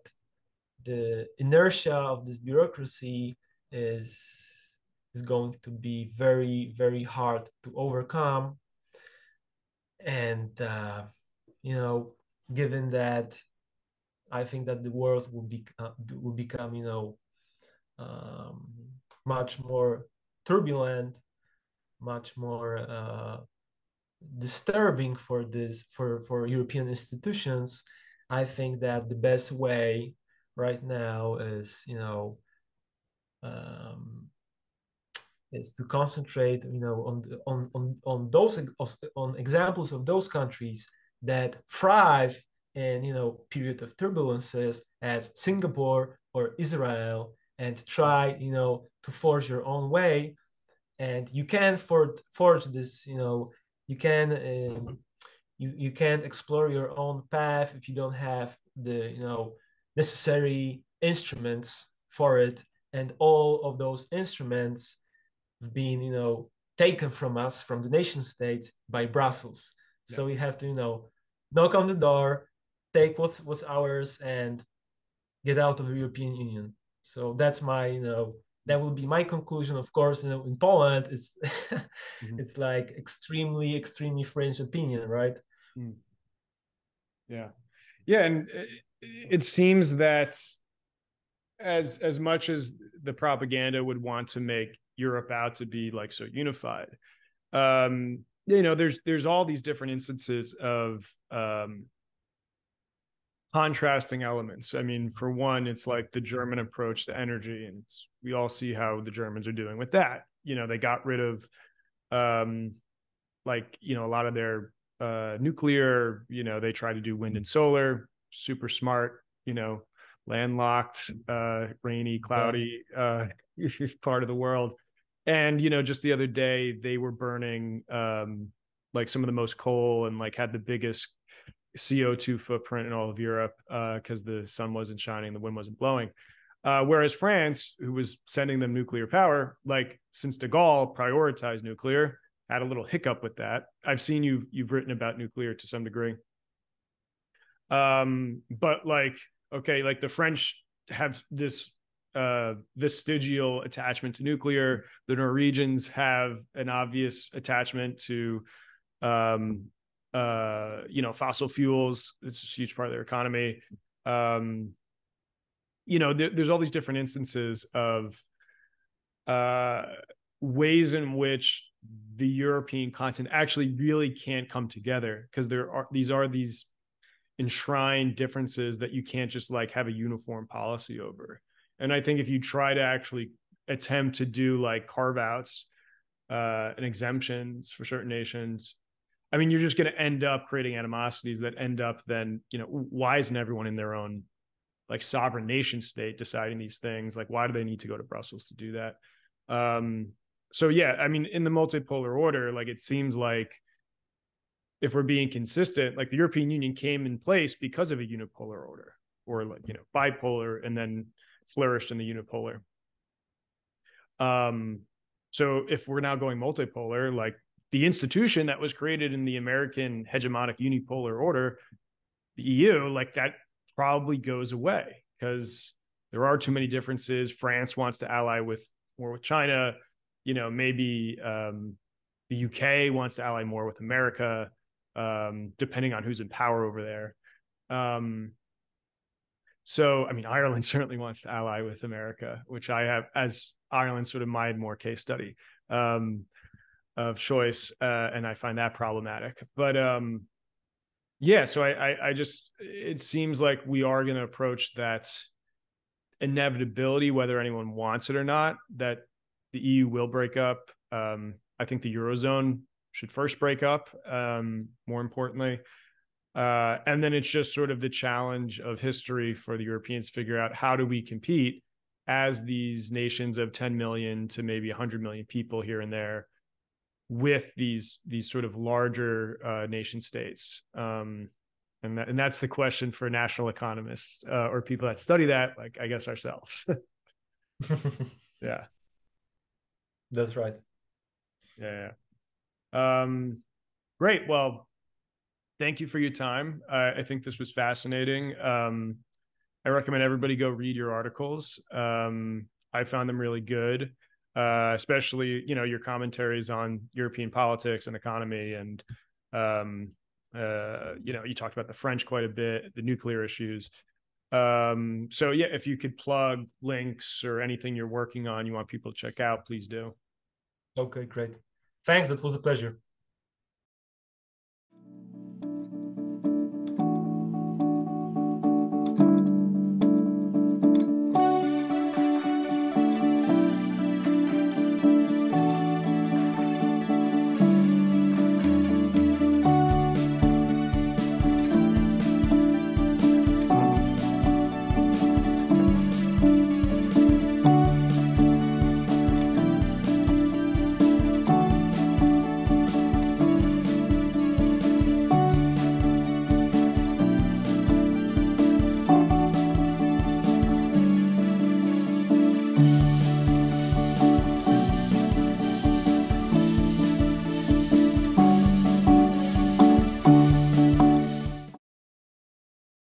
the inertia of this bureaucracy is is going to be very very hard to overcome. And uh, you know given that i think that the world will be uh, will become you know um, much more turbulent much more uh, disturbing for this for for European institutions, I think that the best way right now is you know um, is to concentrate you know on on on on those on examples of those countries that thrive in you know period of turbulences as Singapore or Israel and try you know to forge your own way. And you can for, forge this you know you can um, you you can explore your own path if you don't have the you know necessary instruments for it. And all of those instruments been you know taken from us from the nation states by brussels yeah. so we have to you know knock on the door take what's what's ours and get out of the european union so that's my you know that will be my conclusion of course you know, in poland it's *laughs* mm-hmm. it's like extremely extremely french opinion right mm. yeah yeah and it seems that as as much as the propaganda would want to make europe about to be like so unified um you know there's there's all these different instances of um contrasting elements. I mean, for one, it's like the German approach to energy, and we all see how the Germans are doing with that. You know, they got rid of, um, like you know, a lot of their uh, nuclear. You know, they try to do wind and solar. Super smart. You know, landlocked, uh, rainy, cloudy uh, *laughs* part of the world. And you know, just the other day, they were burning um, like some of the most coal and like had the biggest CO2 footprint in all of Europe uh because the sun wasn't shining, the wind wasn't blowing. Uh, whereas France, who was sending them nuclear power, like since De Gaulle prioritized nuclear, had a little hiccup with that. I've seen you've you've written about nuclear to some degree. Um, but like, okay, like the French have this uh vestigial attachment to nuclear. The Norwegians have an obvious attachment to um uh, you know, fossil fuels. It's a huge part of their economy. Um, you know, there, there's all these different instances of uh, ways in which the European continent actually really can't come together because there are these are these enshrined differences that you can't just like have a uniform policy over. And I think if you try to actually attempt to do like carve outs uh, and exemptions for certain nations, I mean, you're just going to end up creating animosities that end up then, you know, why isn't everyone in their own like sovereign nation state deciding these things? Like, why do they need to go to Brussels to do that? Um, so yeah, I mean, in the multipolar order, like it seems like if we're being consistent, like the European Union came in place because of a unipolar order or like, you know, bipolar and then flourished in the unipolar. Um, so if we're now going multipolar, like the institution that was created in the American hegemonic unipolar order, the EU, like that probably goes away because there are too many differences. France wants to ally with more with China. You know, maybe um, the UK wants to ally more with America, um, depending on who's in power over there. Um, so, I mean, Ireland *laughs* certainly wants to ally with America, which I have as Ireland sort of my more case study. Um, of choice, uh, and I find that problematic. But um, yeah, so I, I, I just it seems like we are going to approach that inevitability, whether anyone wants it or not, that the EU will break up. Um, I think the eurozone should first break up. Um, more importantly, Uh, and then it's just sort of the challenge of history for the Europeans to figure out how do we compete as these nations of 10 million to maybe 100 million people here and there with these these sort of larger uh, nation states. Um, and that, and that's the question for national economists uh, or people that study that, like I guess ourselves. *laughs* yeah, that's right. Yeah. yeah. Um, great. Well, thank you for your time. Uh, I think this was fascinating. Um, I recommend everybody go read your articles. Um, I found them really good, uh, especially you know your commentaries on European politics and economy, and um, uh, you know you talked about the French quite a bit, the nuclear issues. Um, so yeah, if you could plug links or anything you're working on, you want people to check out, please do. Okay, great. Thanks. It was a pleasure.